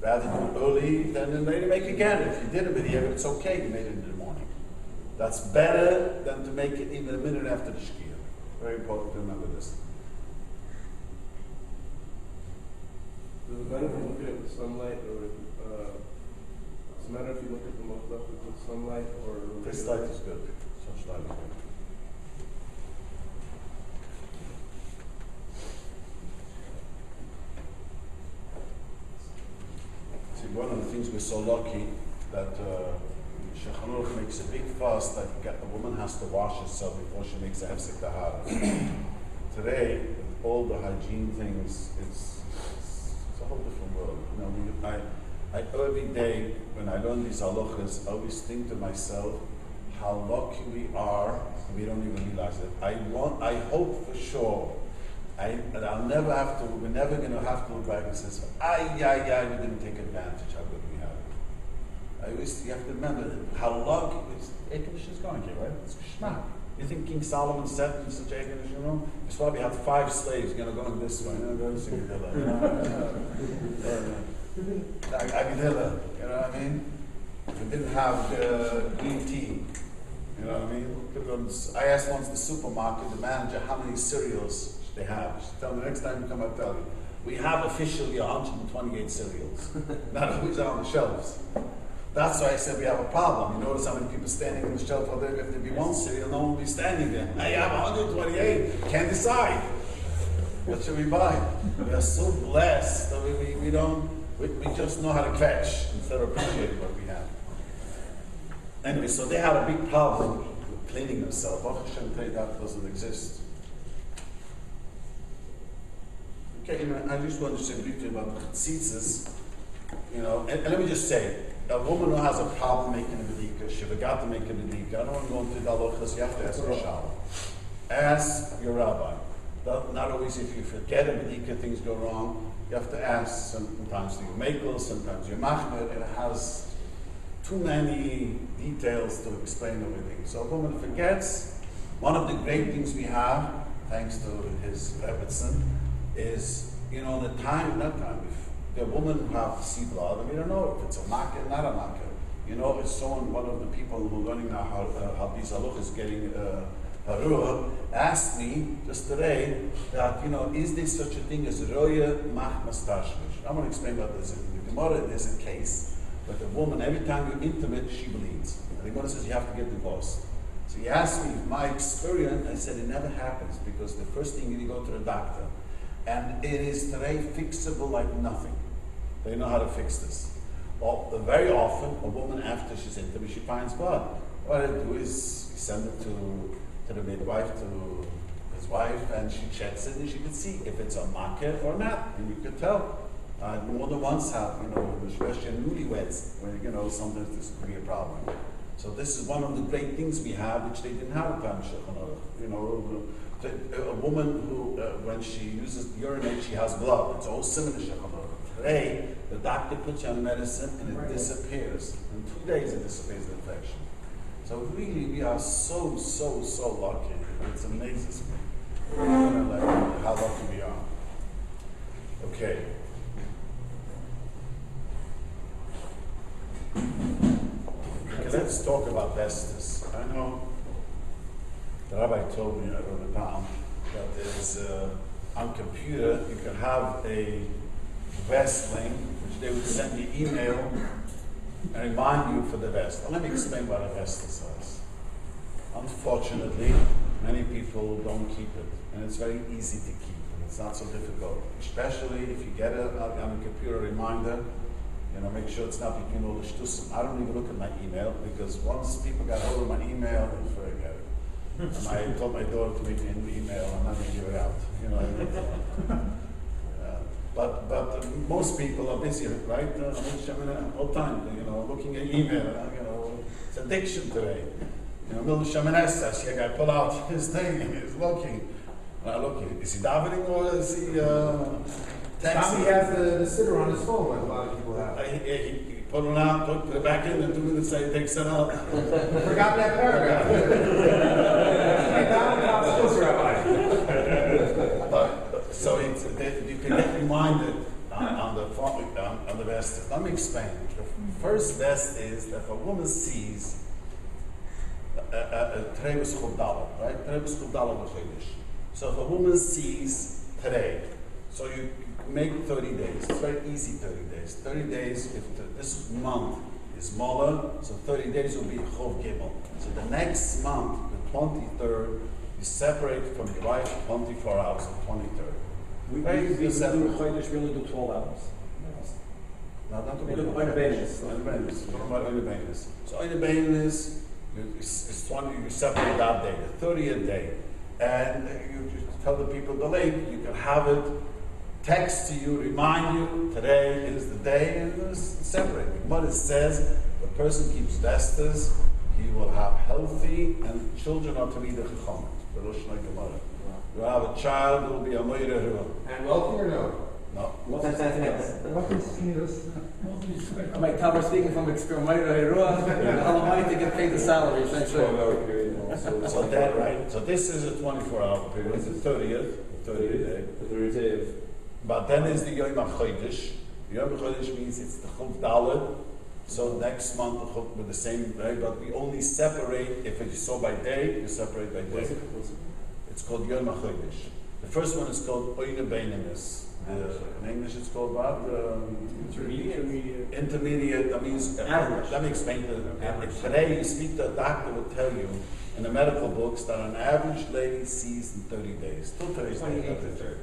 rather do it early than later make again. If you did it with the it's okay, you made it in the morning. That's better than to make it even a minute after the shkia. Very important to remember this. Does it matter if you look at it with sunlight or, uh, does it matter if you look at the most with sunlight or? This light is good. Such light is good. See, one of the things we're so lucky that uh, Aruch makes a big fuss that get, a woman has to wash herself before she makes a hefsek tahara. Today, with all the hygiene things, it's, it's, it's a whole different world. You know, I, I every day when I learn these halachas, I always think to myself how lucky we are. We don't even realize it. I want, I hope for sure. I, I'll never have to. We're never going to have to look back and say, "Ay, ay, ay, we didn't take advantage. Have it." I always, you have to remember how lucky it's. Air conditioner's going here, right? It's geschmack. You think King Solomon sat in such conditioning room? He probably had five slaves, you know, going this way, you know, going way. Agadilla, you know what I mean? We didn't have uh, green tea, you know what I mean? I asked once the supermarket, the manager, how many cereals they have. She told me, next time you come, I'll tell you. We have officially 128 cereals, not always on the shelves. That's why I said we have a problem. You notice how many people standing on the shelf out there? If there be one cereal, no one will be standing there. I have 128, can't decide. What should we buy? We are so blessed that we, we, we don't, we, we just know how to catch instead of appreciating what we have. Anyway, so they had a big problem with cleaning themselves. Baruch Hashem, that doesn't exist. Okay, you know, I just want to say briefly about tzitzis. You know, and, and let me just say, a woman who has a problem making a bedika, she forgot to make a bedika, I don't want to go into the halachas, you have to ask your shalom. Ask your rabbi. Not, not always if you forget a bedika, things go wrong. You have to ask, sometimes you makel, sometimes you machmer, it has too many details to explain everything. So a woman forgets. One of the great things we have, thanks to his Rebbetzin, is, you know, the time, not time, if the woman have sea blood, we don't know if it's a makkah, not a makkah. You know, it's someone, one of the people who are learning now how, how is getting uh, harua, asked me just today that, you know, is there such a thing as roya mach mastashmish? I'm going to explain what this is. In there's a case but the woman, every time you're intimate, she bleeds. And the Gemara says you have to get divorced. So he asked me my experience. I said it never happens because the first thing you go to the doctor, and it is today fixable like nothing. They know how to fix this. Well, very often, a woman after she's intimate, she finds blood. What I do is send it to to the midwife, to his wife, and she checks it, and she can see if it's a makkah or not, and you can tell. Uh, more than once have, you know, especially newlyweds, where, you know, sometimes this could be a problem. So this is one of the great things we have, which they didn't have at time You know, a woman who, uh, when she uses urinate, she has blood. It's all similar to Shulchan. Today, the doctor puts you on medicine and it disappears. In two days, it disappears the infection. So really, we are so, so, so lucky. It's amazing. You know, like, how lucky we are. Okay. Okay, let's talk about Vestas. I know the rabbi told me, I wrote it down, that there's, uh, on computer, you can have a vest which they would send you email and remind you for the vest. Well, let me explain what a Vestas is. Unfortunately, many people don't keep it, and it's very easy to keep. and It's not so difficult, especially if you get it uh, on a computer reminder. You know, make sure it's not between all the shtusim. I don't even look at my email because once people got hold of my email, they forget it. and I told my daughter to make me an email. and I'm not going to give it out. You know. Yeah. But but most people are busy, right? Uh, all the time, you know, looking at email. You know, it's addiction today. You know, Mil a guy pull out his thing and he's looking. And I look, is he davening or is he uh, texting? Tommy has the, the siddur on his phone, like a lot of people have. Uh, he, he, he put it out, put, put it back in, and two minutes later takes it out. Forgot that paragraph. Hey, Tommy, I'm supposed to rabbi. But, so it's, they, you can get on, the on, the vest. Let me explain. The first vest is that if a woman sees Trevis Chudala, right? Trevis Chudala B'Chodesh. So if a woman sees today, so you make 30 days. It's very easy 30 days. 30 days, if this month is Mola, so 30 days will be Chov Gimel. So the next month, the 23rd, you separate from your wife 24 hours, the 23rd. We, do Chodesh, we only do twelve hours. No, not We do Oine Beinis. Oine Beinis. What about Oine Beinis? So Oine Beinis, you- it's, it's twenty, you separate that day, the thirtieth day. And you just tell the people the lake, you can have it, text to you, remind you, today is the day, and it's separate. What it says, the person keeps vestas, he will have healthy, and children are to be the chacham, the Rosh Hashanah Gemara. You have a child, will be a moira And wealthy or no? No. What is that? Wealthy seniors. My Tal, we're speaking from experience. My Ruah, Alamai to get paid the salary, essentially. So that, right, so this is a twenty-four hour period, it's the thirtieth, the thirtieth day. But then is the Yom HaChodesh. Yom HaChodesh means it's the Chub Dalet. So next month, the Chub with the same day, but we only separate, if it's so by day, you separate by day. It's called Yom HaChodesh. The first one is called Oine Beinimus. In English it's called what? Um, Intermediate. intermediate, that means, Average. let me explain the, average. today you speak to a doctor will tell you in the medical books that an average lady sees in thirty days, still thirty days. Twenty-eight to thirty.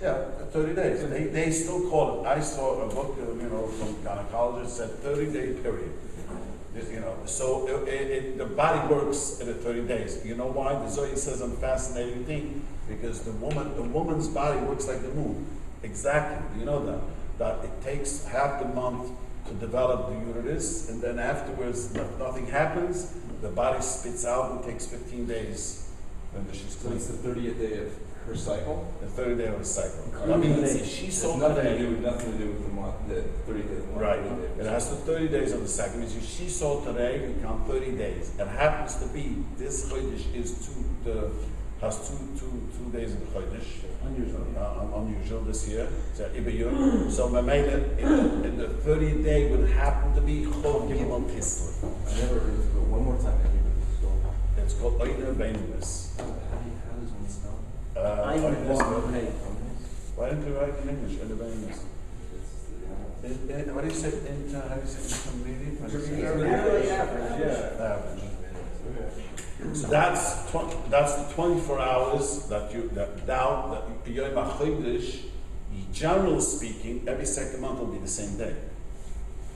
Yeah, thirty days, they, they still call it, I saw a book, you know, from gynecologist said thirty day period. This, You know, so it, it, it- the body works in the thirty days, you know why? The Zoe says a fascinating thing, because the woman, the woman's body works like the moon, exactly, you know that? That it takes half the month to develop the uterus, and then afterwards, if nothing happens, the body spits out and takes 15 days. And she's So it's the thirtieth day of her cycle? The third day of the cycle. Including That means the day. if she It's saw nothing to do, nothing to do with the month, the thirtieth day month. right? 30th day It has the 30 days of the cycle. Means if she saw today, we count 30 days. It happens to be this chodesh is two, the, has two, two, two days of the chodesh. Unusual. uh, unusual this year. So a Ibiyun. So Mamela, in, in the 30th day would happen to be Chol Gimel Kislev. I never heard it, but one more time, so. It's called Oiner Beinus. Why don't you write in English, Oiner Beinus? It's, In- in- What do you say, in, uh, how do you say intermediate? How do you say Intermediate. Average. Average. So that's twenty, that's the twenty-four hours that you, that now, that Yom HaChodesh, generally speaking, every second month will be the same day.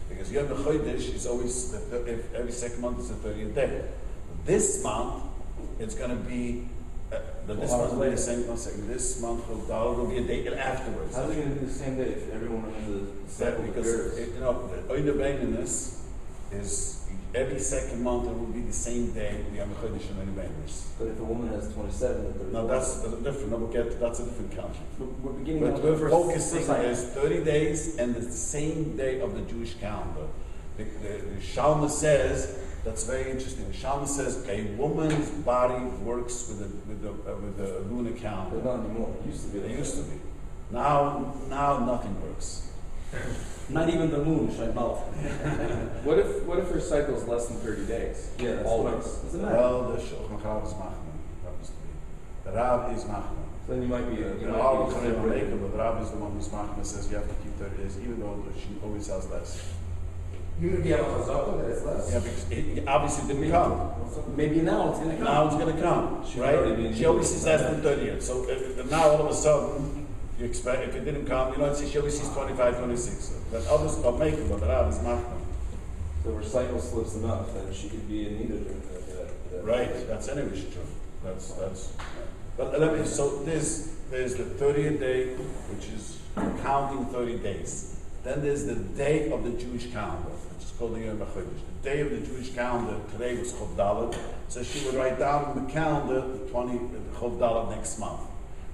Because Yom HaChodesh is always, the, thir- if every second month is the thirtieth day. This month, it's gonna be, the, this month will be the same, one second, this month will, that will be a day afterwards. How's it gonna be the same day if everyone has the That because, it- you know, the is every second month it will be the same day, the HaChodesh and Oida Beinus. But if a woman has twenty-seven, then thirty. No, that's that's different, no, we'll get, that's a different count. We're- We're beginning But on we're the first. focusing, first cycle. thirty days and the same day of the Jewish calendar. The, the, the Shalma says, that's very interesting, the Shalma says a woman's body works with the, with the, uh, with the lunar But not anymore, it used to be. It used to be. Now, now nothing works. Not even the moon, Shabbal. What if, what if her cycle is less than thirty days? Yeah, that's Always. what- Doesn't matter. Well, the Shulchan Aruch is Machman, happens to be. The Rav is Machman. Then you might be, a- you You might know, be. Aruch Chaim Maker, but the Rav is the one who's Machman says you have to keep thirty days, even though she always has less. Even if you have a chazaka that is less? Yeah, because it it obviously didn't come. Maybe now it's gonna come. Now it's gonna come, She already right? been- She always sees less than thirty, so if, if now all of a sudden, you expect, if it didn't come, you know, it's, she always sees 25, 26. But others are making, but the Rav is Machman. So her cycle slips enough, then she could be in either. Uh, during that- that- that- Right, that's anyway true. That's, that's, but let me, so there's, there's the thirtieth day, which is counting thirty days. Then there's the day of the Jewish calendar, which is called the Yom HaChodesh. The day of the Jewish calendar, today was Chov Dalet, so she would write down in the calendar the twenty, the Chov Dalet next month.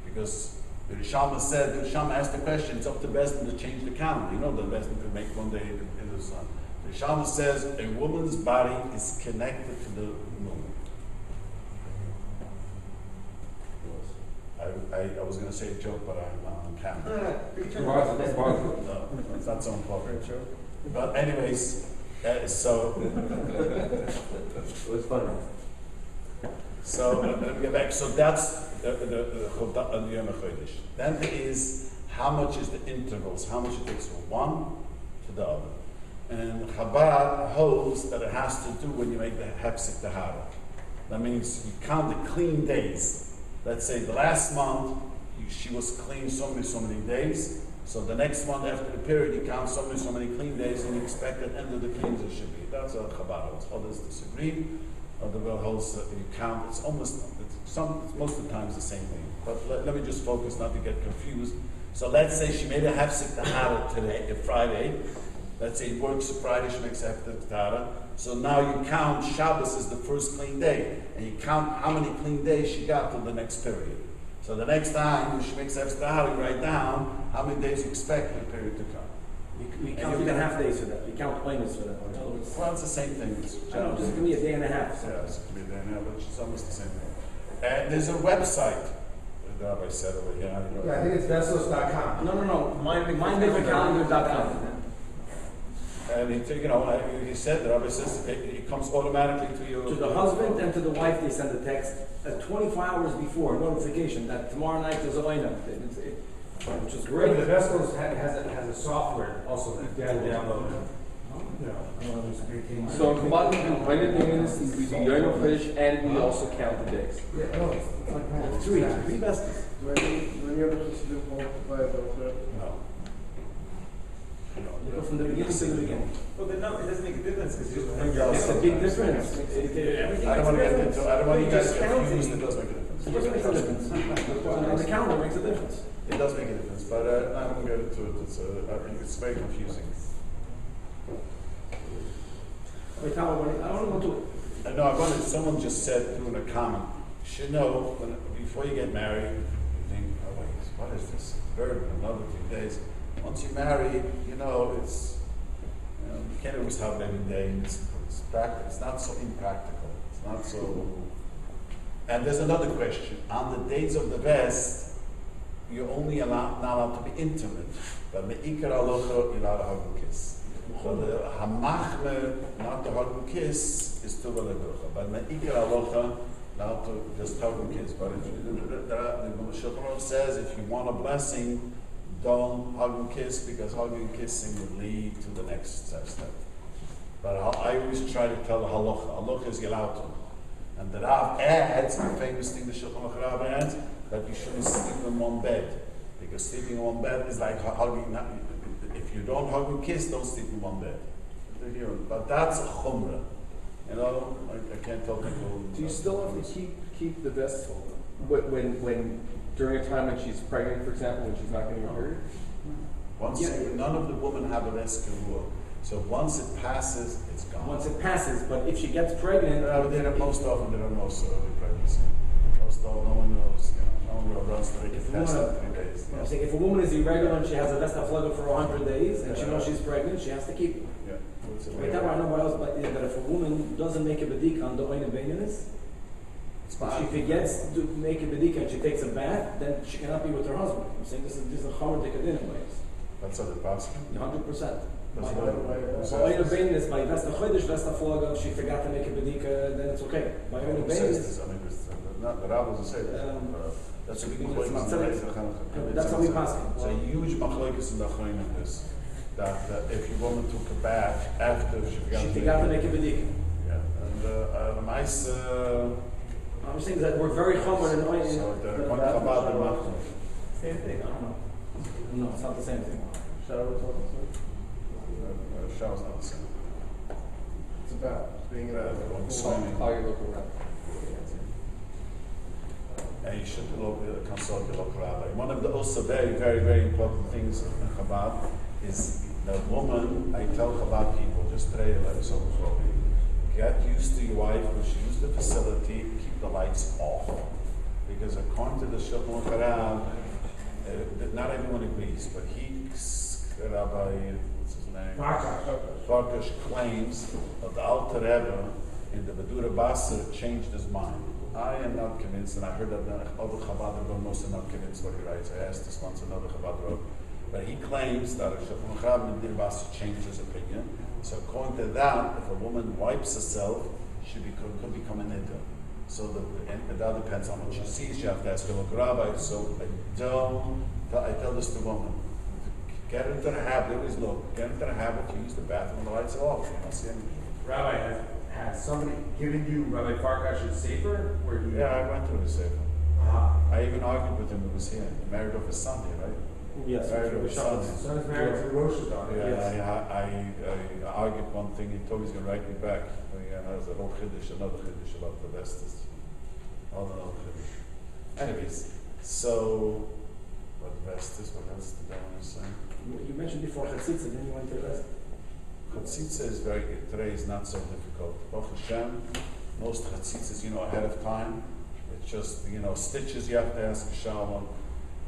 Because the Rishama said, the Rishama asked the question, it's up to Besdin to change the calendar. You know the Besdin could make one day in in the sun. The Rishama says a woman's body is connected to the moon. I, I, I was gonna say a joke, but I'm not on camera. Uh, Martha, that's Martha. No, it's not so important. But anyways, uh, so, It was funny. so, let me get back, so that's the, the, the uh. Then there is, how much is the intervals, how much it takes from one to the other. And Chabad holds that it has to do when you make the Hefsek Tahara. That means you count the clean days. Let's say the last month, you, she was clean so many, so many days. So the next month after the period, you count so many, so many clean days, and you expect that end of the cleans it should be. That's what Chabad. Others disagree. Other holds that you count. It's almost, it's some, it's most of the times the same thing. But let, let me just focus, not to get confused. So let's say she made a Hafsik Tahara today, Friday. Let's say it works Friday, she makes Hafsik Tahara. So now you count Shabbos as the first clean day, and you count how many clean days she got till the next period. So the next time you makes Hafsik Tahara, you write down how many days you expect the period to come. We, we count even half days for that. We count plainest for that. In other Well, it's the same thing. It's I know, just give me a day and a half. Yeah, it's could be there now, but it's almost the same thing. And there's a website. The rabbi said over here. I don't know. Yeah, I think it's vessos.com. No, no, no. Mind- Mindmakercalendar.com. And he, you know, I- he said, the rabbi says, it, it comes automatically to you. To the husband and to the wife, they send a text uh, 24 hours before notification that tomorrow night there's a lineup, which is Great, great. the Vessos ha- has a, has a software also that you can download. You know, there's a great thing. So in Chabad, we do Oined Dominus, we do Yom HaChodesh, and we also count the days. Yeah, no, it's it's like. Three, three besties. Do I need, do any other supposed to do multiply it also? No. You go from the beginning to the beginning. Well, then no, it doesn't make a difference because you're when Yeah, you're It's a big difference. It- it- Everything I don't makes a want to get difference. into, I don't want you guys just confused, counting. it does make a difference. It does make a difference. And the calendar makes a difference. It does make a difference, but uh, I'm going to get into it, it's, uh, I think it's very confusing. Wait, Tom, I I don't want to, I know, I wanted, someone just said, through in a comment, you should know, when, before you get married, you think, oh wait, what is this, burden, another few days. Once you marry, you know, it's, you know, you can't always have every day, it's, it's it's not so impractical, it's not so. And there's another question, on the days of the best, you're only allowed, not allowed to be intimate, but me'ikar aloha, you're allowed to kiss. So the hamachme, not to hug kiss, is to v'levucha. But me'ikar aloha, not to just hug kiss. But if you, the, the, the Shulchan says, if you want a blessing, don't hug and kiss, because hugging and kissing would lead to the next step. But I, always try to tell halacha, halacha is allowed. And the Rav adds, the famous thing the Shulchan Rav adds, that you shouldn't sleep in one bed. Because sleeping in one bed is like hugging, if you don't hug and kiss, don't sleep in one bed. But that's a chumrah. You know, I, I can't tell people. Do you still have to keep, keep the vest when, when, when, during a time when she's pregnant, for example, when she's not getting her period? Once, Yeah. none of the women have a rescue rule. So once it passes, it's gone. once it passes, but if she gets pregnant. Uh, they don't, most often they don't know so early pregnancy. Most often, no one knows, you know, no one runs to make If it you test wanna- in three days. I'm saying if a woman is irregular and she has a vesta flugga for hundred days and she knows she's pregnant, she has to keep it. Yeah. It's a Wait, I know what else, but, yeah, but if a woman doesn't make a bedik on the oina beinis, It's if she forgets to make a bedik and she takes a bath, then she cannot be with her husband. I'm saying this is, this is a chomer dekadin ways, That's the basket. hundred percent. That's By not the way it So oina beinis, by vesta chodesh, vesta flugga, she forgot to make a bedik, uh, then it's okay. By oina Who says beinis. I mean, uh, not, the rabbi doesn't say that. Um, Uh, That's a big because it's not said- that's how we pass it. It's a huge machlokes in the Achronim is that, that if your woman took a bath after she forgot she to to make a bedik. Yeah, and, uh, uh, the mice, uh, I'm saying that we're very chomer in oina. so the, one chabad, the machlok. Same thing, I don't know. No, it's not the same thing. Shower is also, Uh, Shower's not the same. it's about being Uh, around. going swimming. Call your local rep. And you should look, uh, consult your local rabbi. One of the also very, very, very important things in Chabad is the woman, I tell Chabad people, just today, like so before, get used to your wife when she uses the facility, keep the lights off. Because according to the Shulchan Aruch uh, not everyone agrees, but he, Rabbi, what's his name? Farkash claims that the Alter Rebbe in the Basra changed his mind. I am not convinced, and I heard that the other Chabad Rebbe most not convinced what he writes. I asked this once another Chabad Rebbe. But he claims that Shulchan Aruch in Bedura Basra changed his opinion. So according to that, if a woman wipes herself, she be, could, become an niddah. So the, and that depends on what she sees. You have to ask her local rabbi. So I don't, I tell this to women. Get into the habit, always look, get into the habit, you use the bathroom, the lights are off, you don't see anything. Rabbi, has, has somebody given you Rabbi Farkash is safer, where he? Yeah, I went through the same. Ah, I even argued with him, it was here, He married off his Sunday, right? Yes. Married off his Sunday. son is married to Rosh Hashanah. Yeah, I, I, I argued one thing, he told me he's gonna write me back. Yeah, there's a whole chiddush, another chiddush about the vestas. Another chiddush. Anyways, so, what vestas, what else did I wanna say? You mentioned before chatzitza, then you went to rest. Chatzitza is very, today is not so difficult. Baruch Hashem, most chatzitzas, you know, ahead of time. It's just, you know, stitches you have to ask shalom,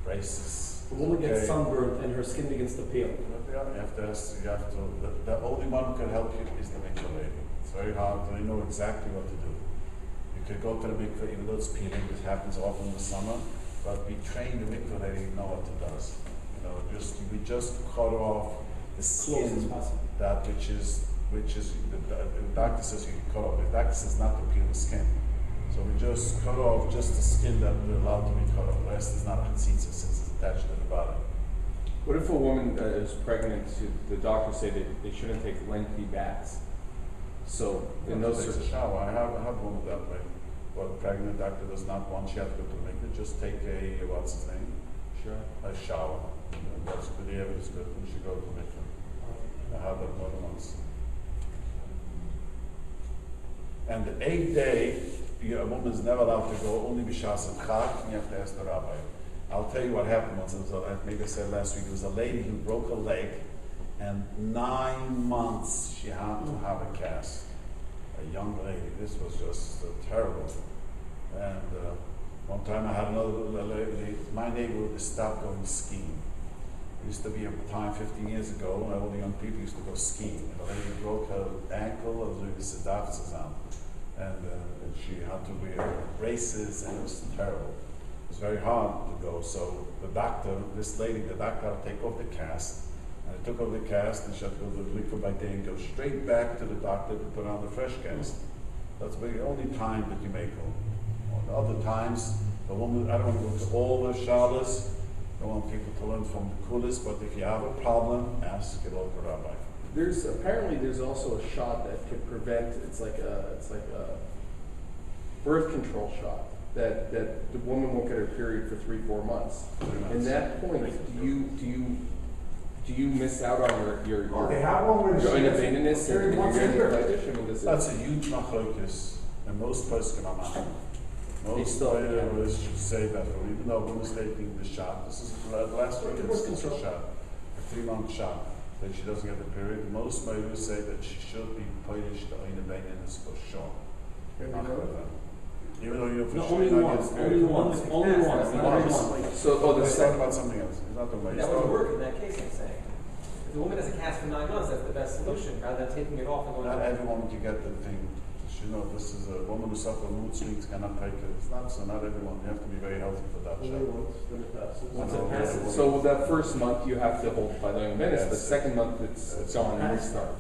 braces. The woman gets okay. sunburned and her skin begins to peel. You have to ask, you have to, the, the only one who can help you is the mikveh lady. It's very hard, they know exactly what to do. You could go to the mikveh, even though it's peeling, it happens often in the summer, but we train the mikveh lady to know what it does. You know, just, we just cut off the Close as skin possible. that which is, which is, the, the, the doctor says you can cut off, the doctor says not to peel the skin. So we just cut off just the skin that we're allowed to be cut off, the rest is not a since it's attached to the body. What if a woman uh, is pregnant, the doctors say that they shouldn't take lengthy baths? So, in those, Takes a shower, I have, I have one that way. But a pregnant doctor does not want she have to go to the mikveh, just take a, what's his name? sure. A shower. And That's good, the evidence good, and she go to the mikveh. I have that more than once. And the eighth day, a woman is never allowed to go, only b'shas and chag, and you have to ask the rabbi. I'll tell you what happened once, it was, a- maybe I said last week, there was a lady who broke a leg, and nine months she had to have a cast. a young lady. This was just uh, terrible. And uh, one time I had another lady, my neighborhood stopped going skiing. It used to be a time 15 years ago when all the young people used to go skiing. And a lady broke her ankle or the sedafzazam. And uh, and she had to wear braces and it was terrible. It was very hard to go. So the doctor, this lady, the doctor take off the cast. And I took off the cast and she had to the liquor by day and go straight back to the doctor to put on the fresh cast. That's the only time that you make. On other times, the woman, I don't want to go to all the shalas. I want people to learn from the coolest, but if you have a problem, ask a local rabbi. There's apparently there's also a shot that can prevent. It's like a it's like a birth control shot that that the woman won't get her period for three four months. Three. In that point, do you do you do you miss out on your your your, They have one where your she gets independence and period you're once a getting year. fetish? I mean, this is That's a huge machlokus, and most places can not. Most still- players should say that, or even though a woman's taking the shot, this is the la- last week, Birth it's a shot, a three-month shot, that she doesn't get the period. Most players say that she should be punished in the maintenance for sure. Not for that. Even though you're for No, sure only not once, getting only period. once, only once, not every Once. month. so. Oh, the Let's talk second. about something else, it's not the way. That would work in that case, I'm saying. If the woman has a cast for nine months, that's the best solution, rather than taking it off and going. Not to- every woman can get the thing. You know, this is a woman who suffers mood swings cannot take it. It's not so. Not everyone. You have to be very healthy for that. Only shot. once, then it passes. Once No, it passes. So with that first month, you have to hold by the minutes. The second month, it's That's gone and it. restart.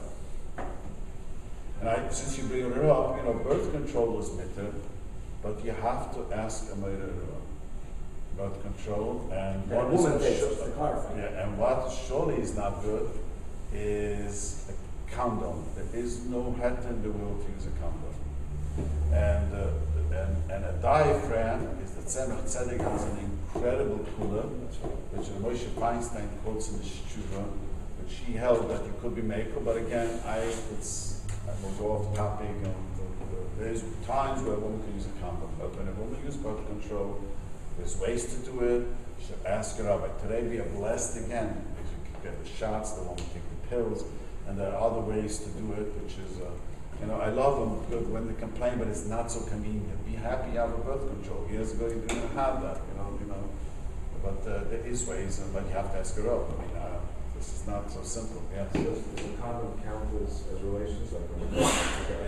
And I, since you bring it up, you know, birth control is mitter, but you have to ask a mother about control and That what is woman takes, just to clarify. Yeah, and what surely is not good is a condom. There is no head in the world to use a condom. And, uh, and, and a diaphragm is the Tzemach Tzedek has an incredible cooler, which Moshe Feinstein quotes in the Shuva, which he held that it could be maker, but again, I, it's, I will go off topic, and uh, there's times where a woman can use a condom, but when a woman uses birth control, there's ways to do it, you should ask her rabbi. Today we are blessed again, because you can get the shots, the woman take the pills, and there are other ways to do it, which is, uh, you know, I love them good when they complain, but it's not so convenient. Be happy you have a birth control. Years ago you didn't have that, you know, you know. But uh, there is ways, but you have to ask her up. I mean, uh, this is not so simple. Yeah. Does the condom count as, as relations, like?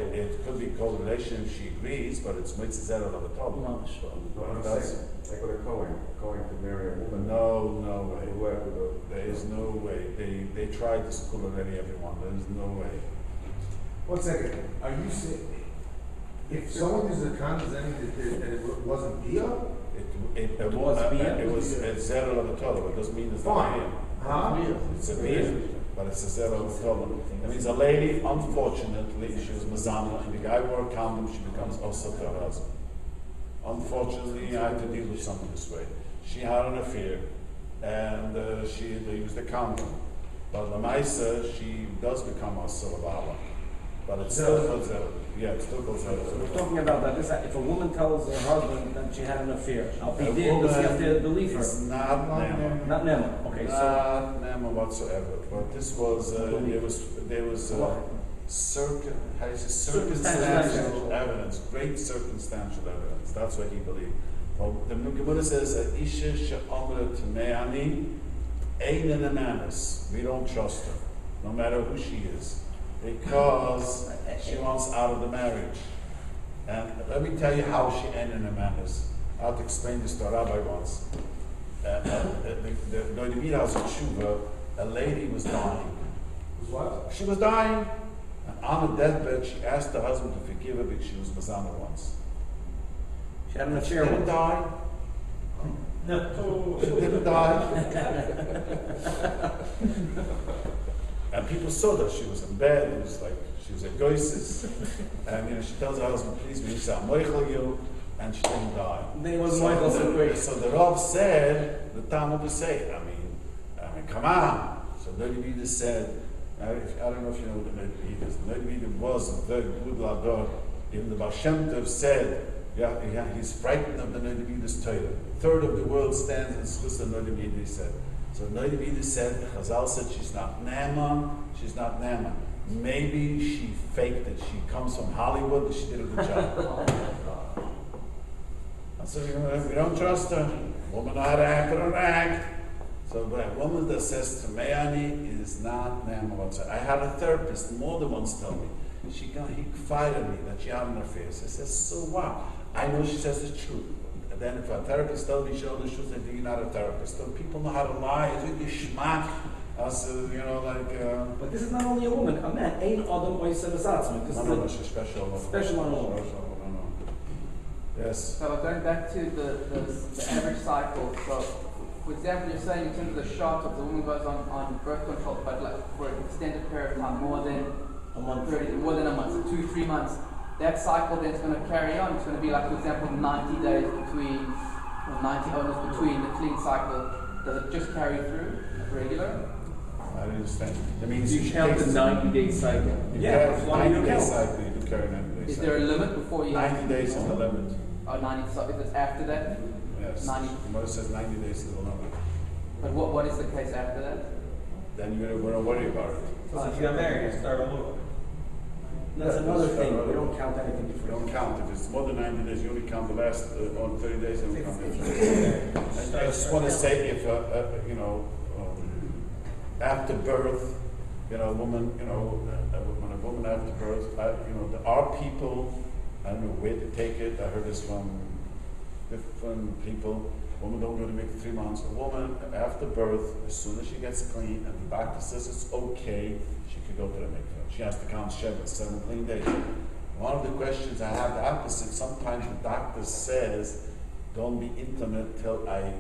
It, it could be called relation she agrees, but it's mitzvah zero of a trouble. No, sure. No, I'm saying, like with a Cohen, Cohen could marry a woman. No, no way. Who had a. There is no way. They they tried to school already everyone. There is no way. One second, are you saying, if someone uses a condom, does that mean that, that that it wasn't Bia? It it, it, It was was beer? it was it's zero of a trouble. It doesn't mean it's not Fine. Huh? It's a beer, but it's a zero a trouble. That means a lady, unfortunately, she was mazama, and the guy wore a condom, she becomes also to her husband. Unfortunately, I had to deal with someone this way. She had an affair, and uh, she used a condom. But Lamaisa, she does become a. But it's still called zero. Yeah, it's still called We're zero. talking about that, this, if a woman tells her husband that she had an affair, I'll be A there, does he have to woman believe her? It's not Nema. Not Nema, okay, so, Not Nema whatsoever. But this was, uh, there was, there was, uh, circum, how do you say, Circumstantial circumstantial evidence, great circumstantial evidence. That's what he believed. Well, the Gemara says, "A isha she'amra t'me'ani, ein an ananas." We don't trust her, no matter who she is, because she wants out of the marriage. And let me tell you how she ended in ananas. I have to explain this to a rabbi once. Uh, uh, the, the, the, the house in Shuva, a lady was dying. Was what? She was dying, and on a deathbed, she asked her husband to forgive her because she was Mazama once. she had an She affair didn't die. No. She didn't die. and people saw that she was in bed. It was like she was a goisis. and you know, she tells her husband, "Please, me, say, I'm moichel you," and she didn't die. Then it was Michael so quick. So the Rav said, the Talmud would say, I mean, I mean, come on. So Noda B'Yehuda said, I, don't know if you know what the B'Yehuda is. The B'Yehuda was a very good lador. Even the Baal Shem Tov said, yeah, yeah, he's frightened of the Noda B'Yehuda's Torah. Third of the world stands in Schus the B'Yehuda, he said. So Noda B'Yehuda said, Chazal said, she's not Nama, she's not Nama. maybe she faked it. She comes from Hollywood and she did a good job. Oh I said, we don't trust her. Woman know how to act, don't act. So the woman that says to Mayani is not Nama whatsoever. I had a therapist more than once tell me. She got, he confided in me that she had an affair. So I said, so what? I know she says the truth. And then if a therapist tells me she knows the truth, I think you're not a therapist. So people know how to lie. It's really schmack. I said, you know, like, uh, But this is not only a woman, a man. Ein adam oisem esatzman. This no, is no, a- no, she's special. Special on woman. Special, no, no. Yes. So going back to the, the, the average cycle, so for example, you're saying in terms of the shot of the woman goes on, on birth control, but like for an extended period of time, more than a month. 30, more than a month, so two, three months, that cycle then is going to carry on. It's going to be like, for example, 90 days between, or 90 almost between the clean cycle. Does it just carry through regular? I didn't understand. That means You count the ninety day cycle. Yeah, that's why you ninety days count. cycle, you do carry ninety days. Is there a limit before you Ninety days is the limit, Oh, 90, so if it's after that? yes. 90. What it says ninety days is the limit. But what, what is the case after that? Then you're gonna worry about it. So if you got married, you start all over. That's Yeah, another that's thing. We don't count anything You before. don't count, if it's more than ninety days, you only count the last, uh, on thirty days, and we count If- if it. you. And I just wanna say, if, uh, uh, you know, um, after birth, you know, a woman, you know, uh, a woman, a woman after birth, I, you know, there are people, I don't know where to take it, I heard this from different people, woman don't go to make three months, a woman after birth, as soon as she gets clean and the doctor says it's okay, could go to the mikveh. She has to count seven, seven clean days. One of the questions I have the opposite, sometimes the doctor says, don't be intimate till I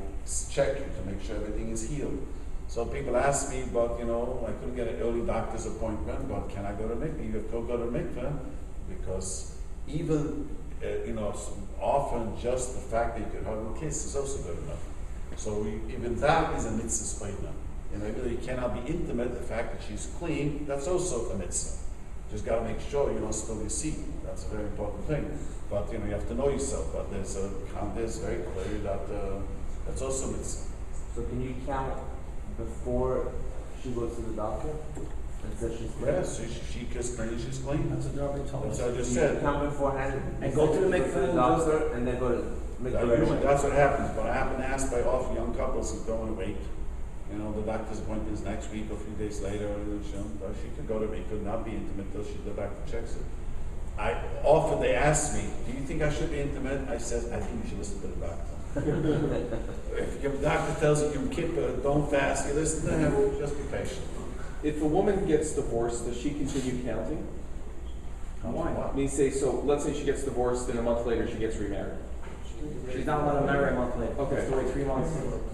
check you to make sure everything is healed. So people ask me, but you know, I couldn't get an early doctor's appointment, but can I go to mikveh? You have to go to mikveh because even, uh, you know, often just the fact that you can hug and kiss is also good enough. So we, even that is a mitzvah oina. You know, even cannot be intimate, the fact that she's clean, that's also a mitzvah. Just gotta make sure you don't spill your seed. That's a very important thing. But you know, you have to know yourself. But there's a there's very clear that uh, that's also a mitzvah. So can you count before she goes to the doctor and says she's clean? Yes, she, she, she gets clean, she's clean. That's a job they told That's what I just said. count beforehand? And go to the Go mikveh the and doctor and then go to make That the usually, that's what happens, but I have been asked by often young couples who don't want to wait. You know, the doctor's appointments next week or a few days later, and she, she could go to me, could not be intimate till she, the doctor checks it. I, often they ask me, do you think I should be intimate? I said, I think you should listen to the doctor. If your doctor tells you you keep, uh, don't fast, you listen to him, just be patient. If a woman gets divorced, does she continue counting? Why? I mean, say, so let's say she gets divorced, then a month later she gets remarried. She's not allowed to marry a month late. Okay. She has to wait three months,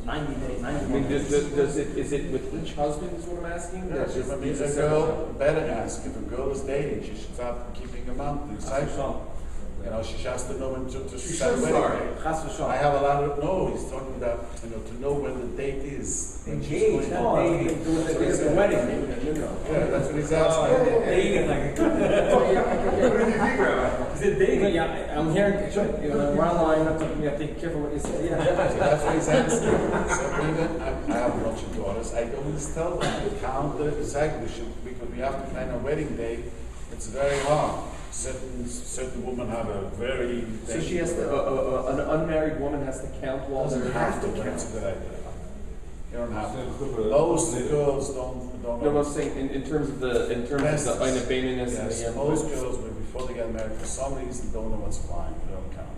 ninety days, I ninety mean, days. does, does, does it, is it with each husband is what I'm asking? Yes, That if a, is- if is a girl, better ask, if a girl is dating, she should start keeping a monthly cycle. You know, she has to know when to, to She set a should wedding start. date. chas v'shalom. I have a lot of, no, he's talking about, you know, to know when the date is. when she's Engaged, going- no, it's to do with the day of the wedding. Yeah, that's what he's Oh, asking. Dating like. What do you think, Rabbi? Is it dating? Yeah, I- I'm hearing, sure, you know, we're online, I'm talking, you have to be careful what you say, So yeah. That's what he's asking. So even, I, I have a bunch of daughters, I always tell them, to count the exactly, should, because we have to plan a wedding day, it's very hard. Certain, certain women have a very. So she has to, uh, uh, uh, an unmarried woman has to count while Doesn't have to, but it's a good idea. You don't have to. Most girls don't, don't. No, I'm saying in, in terms of the, in terms of the Bestes. unabandonedness and Yes, most girls, when- before they get married, for some reason, don't know what's flying, they don't count.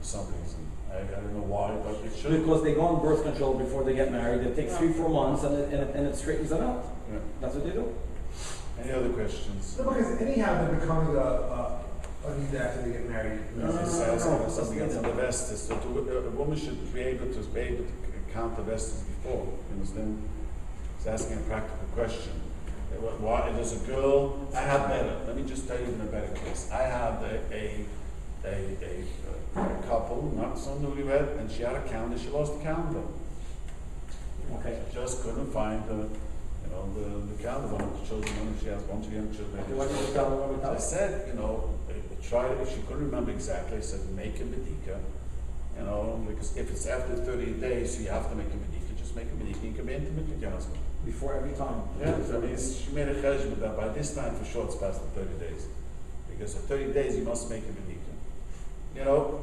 For some reason. I, I don't know why, but it should. Because they go on birth control before they get married, it takes three, four months, and it, and it, and it straightens them out. Yeah. That's what they do. Any other questions? No, because anyhow, they're becoming a, a, a need after they get married. No, no, This no, says no, no, something that's that's the vestes, so to, uh, a woman should be able to, be able to count the vestes before, you understand? He's asking a practical question. Uh, wh- Why, there's a girl, I had better, let me just tell you in a better case. I had a, a, a, a, a couple, not some newlywed, and she had a calendar, she lost the calendar. Okay. She just couldn't find the, you know, the, the calendar, one of the children, one she has one the young children. What did you tell? What did you tell I said, you know, uh, try, if she couldn't remember exactly, I said, make a medika. You know, because if it's after thirty days, you have to make a medika, just make a medika, you can be intimate with your husband. Before every time. Yeah, I mean, she made a judgment that by this time for sure it's past the thirty days. Because at thirty days you must make a bedika. You know,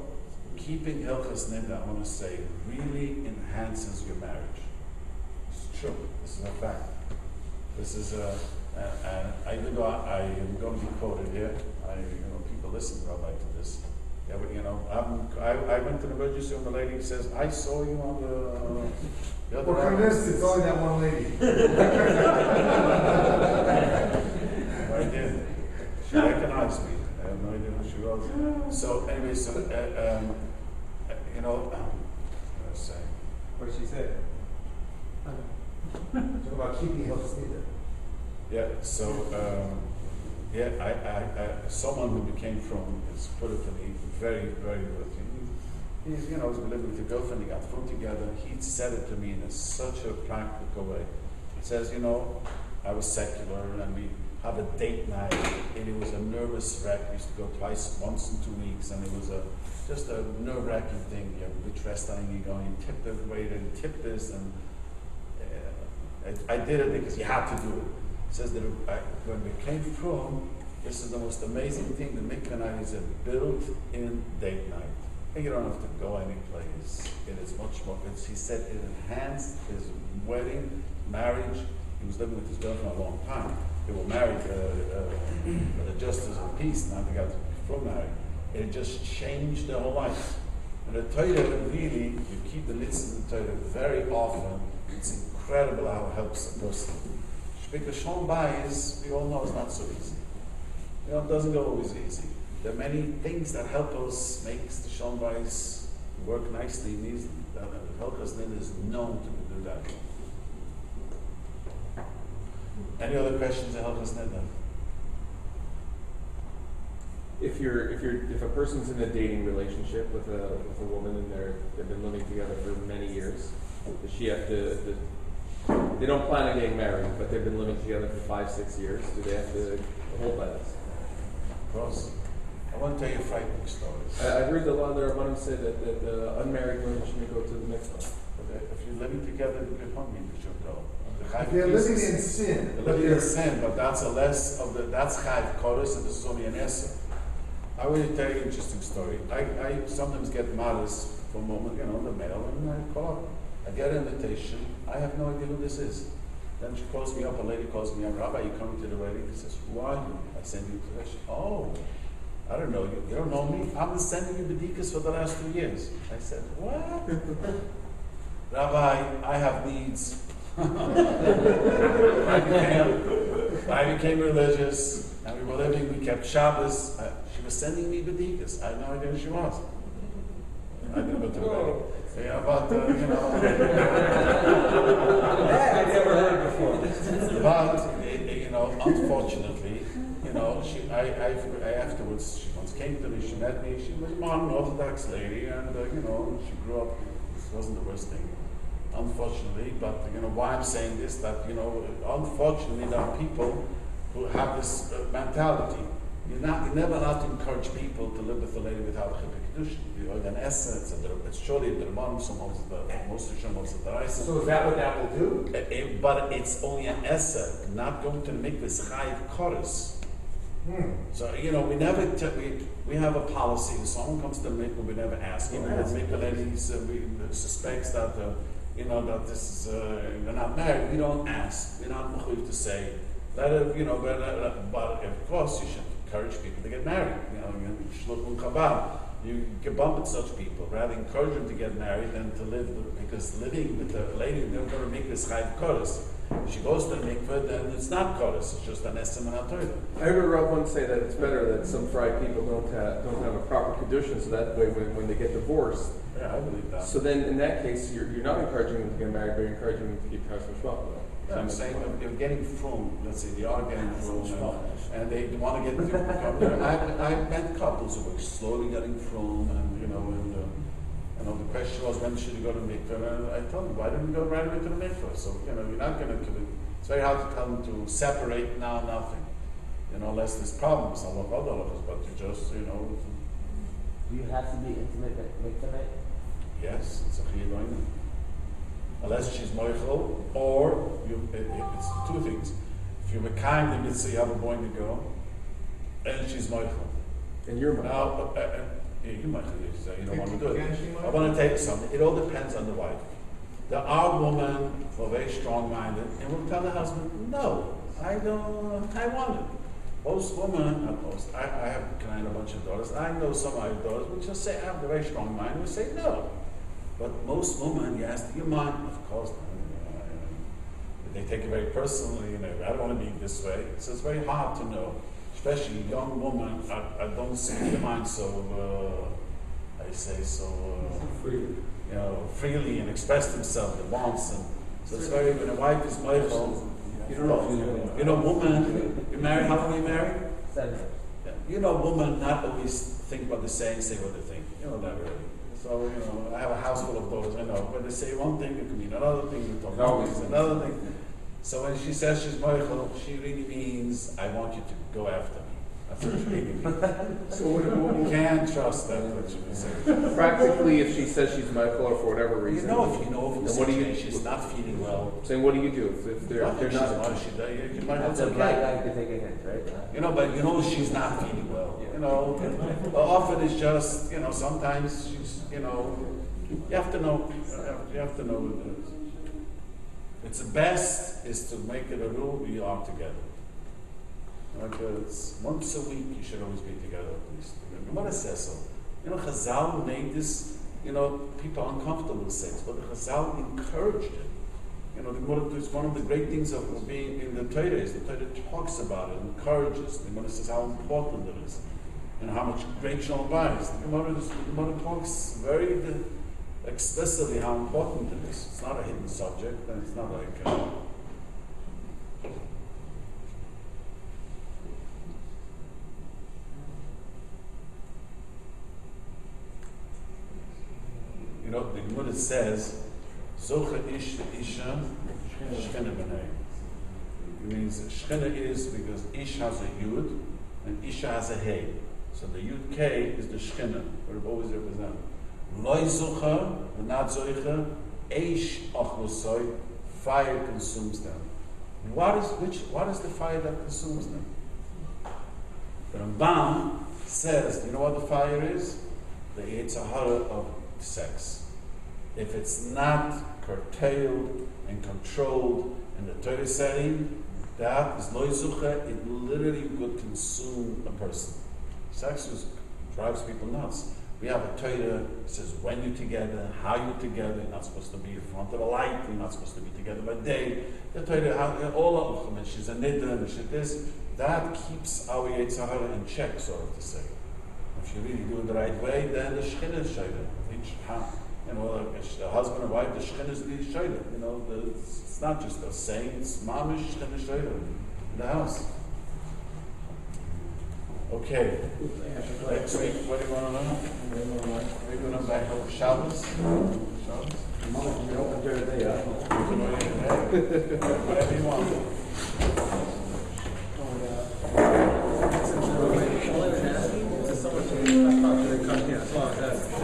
keeping Hilchas Nida, I wanna say, really enhances your marriage. It's true, this is a fact. This is a, and, even though I, I am gonna be quoted here, I, you know, people listen, Rabbi, to this. Yeah, but, you know, I'm, I, I went to the emergency room, the lady says, I saw you on the, the other. We're convinced it's only that one lady. I did. She recognized me. I have no idea who she was. So anyway, so, uh, um, uh, you know, um, what was I saying? What did she say? Talk about keeping health standard. Yeah, so, um, yeah, I, I, I, someone who became from, to me, very, very good. He- He's, you know, he's living with a girlfriend, he got food together, he said it to me in a, such a practical way. He says, you know, I was secular and we have a date night, and it was a nervous wreck, we used to go twice, once in two weeks, and it was a, just a nerve-wracking thing, you know, which restaurant you go, you tip the waiter, and tip this, and uh, I, I did it because you had to do it. Says that when we came from, this is the most amazing thing. The mikveh is a built-in date night. And you don't have to go any place. It is much more. It's, he said it enhanced his wedding, marriage. He was living with his girlfriend a long time. They were married, uh, uh, uh, just as a peace. Now they got from married. It just changed their whole life. And the Torah really, you keep the mitzvahs of the Torah very often. It's incredible how it helps a person. Because Shalom Bayis, we all know, is not so easy. You know, it doesn't go always easy. There are many things that help us make the Shalom Bayis work nicely. These that help us then is known to do that. Any other questions that help us then? If you're, if you're, if a person's in a dating relationship with a, with a woman and they're, they've been living together for many years, does she have to, they don't plan on getting married, but they've been living together for five, six years, do they have to hold by this? Of course. I want to tell you a frightening story. I, I heard a lot of the Rabbanim say that, that the unmarried women shouldn't go to the mikvah. Okay, If you're living together, you're home, you should go. The If they're living in sin, They're living in sin, but that's a less of the, that's Chayv Kodesh, and this is only an Esser. I want to tell you an interesting story. I, I sometimes get modest for a moment, you know, the mail, and I call up. I get an invitation. I have no idea who this is. Then she calls me up, a lady calls me up, Rabbi, you coming to the wedding? He says, who are you? I send you to the Oh, I don't know you. You don't know me. I've been sending you bedikas for the last two years. I said, what? Rabbi, I have needs. I became, I became religious, and we were living, we kept Shabbos. I, she was sending me bedikas. I had no idea who she was. I didn't go to the wedding. Yeah, but, uh, you know. I never heard before. But, eh, eh, you know, unfortunately, you know, she, I, I, I afterwards, she once came to me, she met me, she was a modern Orthodox lady, and, uh, you know, she grew up, this wasn't the worst thing, unfortunately, but, you know, why I'm saying this, that, you know, unfortunately, there are people who have this uh, mentality. You're not, you're never allowed to encourage people to live with a lady without a You know, an essence, it's, surely the Ramon, some of the, most the of the Raisa. so is that what that will do? Eh, eh, but it's only an essa, not going to make this chayiv koros. Hmm. So, you know, we never, t- we, we have a policy, if someone comes to the we never ask, even if the mikveh ladies, uh, we suspects that, uh, you know, that this is, uh, they're not married, we don't ask, we're not mechuyev to say, it, you know, but, uh, but of course, you should encourage people to get married, you know, you shluchun chabad. You get bump with such people, rather encourage them to get married than to live, because living with a lady, they're going to make this chayiv koros. If she goes to the mikveh, then it's not koros, it's just an estim and a I heard Rob once say that it's better that some fried people don't have, don't have a proper condition, so that way when, when they get divorced, Yeah, I believe that. so then in that case, you're, you're not encouraging them to get married, but you're encouraging them to keep Parshat Shvat. Yeah, I'm saying that they're getting from, let's say, they are getting from, and they want to get to become, you know, I, I met couples who are slowly getting from, and, you know, and, uh, you know, the question was, when should you go to mikveh? And I told them, why don't you go right away to the mikveh? So, you know, you're not gonna, it's very hard to tell them to separate now nothing. You know, unless there's problems, I love other halachas, but you just, you know, Do you have to be intimate at mikveh night? yes, it's a chiyav unless she's moichel, or you, it, it- it's two things. If you're Mekayim the mitzvah, you have a boy to go, and she's moichel. And you're my. Now, uh, uh, yeah, you might, you say you don't want to do it. I want to tell you something. It all depends on the wife. There are women who are very strong-minded and will tell the husband, "No, I don't. I want it." Most women, not most. I, I have kind of a bunch of daughters. I know some of my daughters will just say, "I have a very strong mind." Will say no. But most women, you ask, "Do you mind?" Of course. They take it very personally. You know, I don't want to be this way. So it's very hard to know especially young woman, I, I don't speak the mind so, uh, I say so, uh, you know, freely and express themselves, the wants, and so it's very, when a wife is mindful, you don't know, you know, woman, you marry, how long you married? Seven. Yeah. You know, woman not always think what they say and say what they think, you know, not really. So, you know, I have a house full of daughters, I know, when they say one thing, it can mean another thing, it can always mean another thing. So when she says she's moichel, she really means, I want you to go after So what, what, You can't trust that, what. Practically, if she says she's moichel or for whatever You reason. know, if you know, if you then what do see you, she's not feeling well, saying, what do you do if, if they're, I they're she's not? not, she, you you might not That's a black okay. guy could take a hint, right? You know, but you know she's not feeling well. You know, but often it's just you know sometimes she's you know you have to know you have to know what it is. It's the best is to make it a rule we are together. Uh, it's once a week you should always be together at least. The Gemara says so. You know, Chazal made this. You know, people uncomfortable with sex, but Chazal encouraged it. You know, the Gemara is one of the great things of being in the Torah is the Torah talks about it, encourages. The Gemara says how important it is, and how much great Shalom Bayis. The Gemara, is, the Gemara talks very the, explicitly how important it is. It's not a hidden subject, and it's not like. Uh, you Gemara says, Zocha ish isha, shchena b'nei. It means shchena is because ish has a yud and isha has a hey. So the yud k is the shchena, what it always represents. Loi zocha, not zoicha, eish achlosoi, fire consumes them. What is which? What is the fire that consumes them? The Rambam says, Do you know what the fire is? The Yetzer Hara of sex. If it's not curtailed and controlled in the Torah setting, that is loizucha, it literally could consume a person. Sex is, drives people nuts. We have a Torah that says when you're together, how you're together, you're not supposed to be in front of a light, you're not supposed to be together by day. The Torah, how, all of them, and she's a nidda, and she's this, that keeps our Yetzer Hara in check, so to say. If you really do it the right way, then the shechina is shayla you know, the husband and wife, the shechin is the shayla. You know, the, it's not just a saying, it's mamish shechin is shayla in the house. Okay. Next week, what do you want to know? Are when I'm back over Shabbos. Shabbos? You open during the day, whatever you want. Oh, yeah.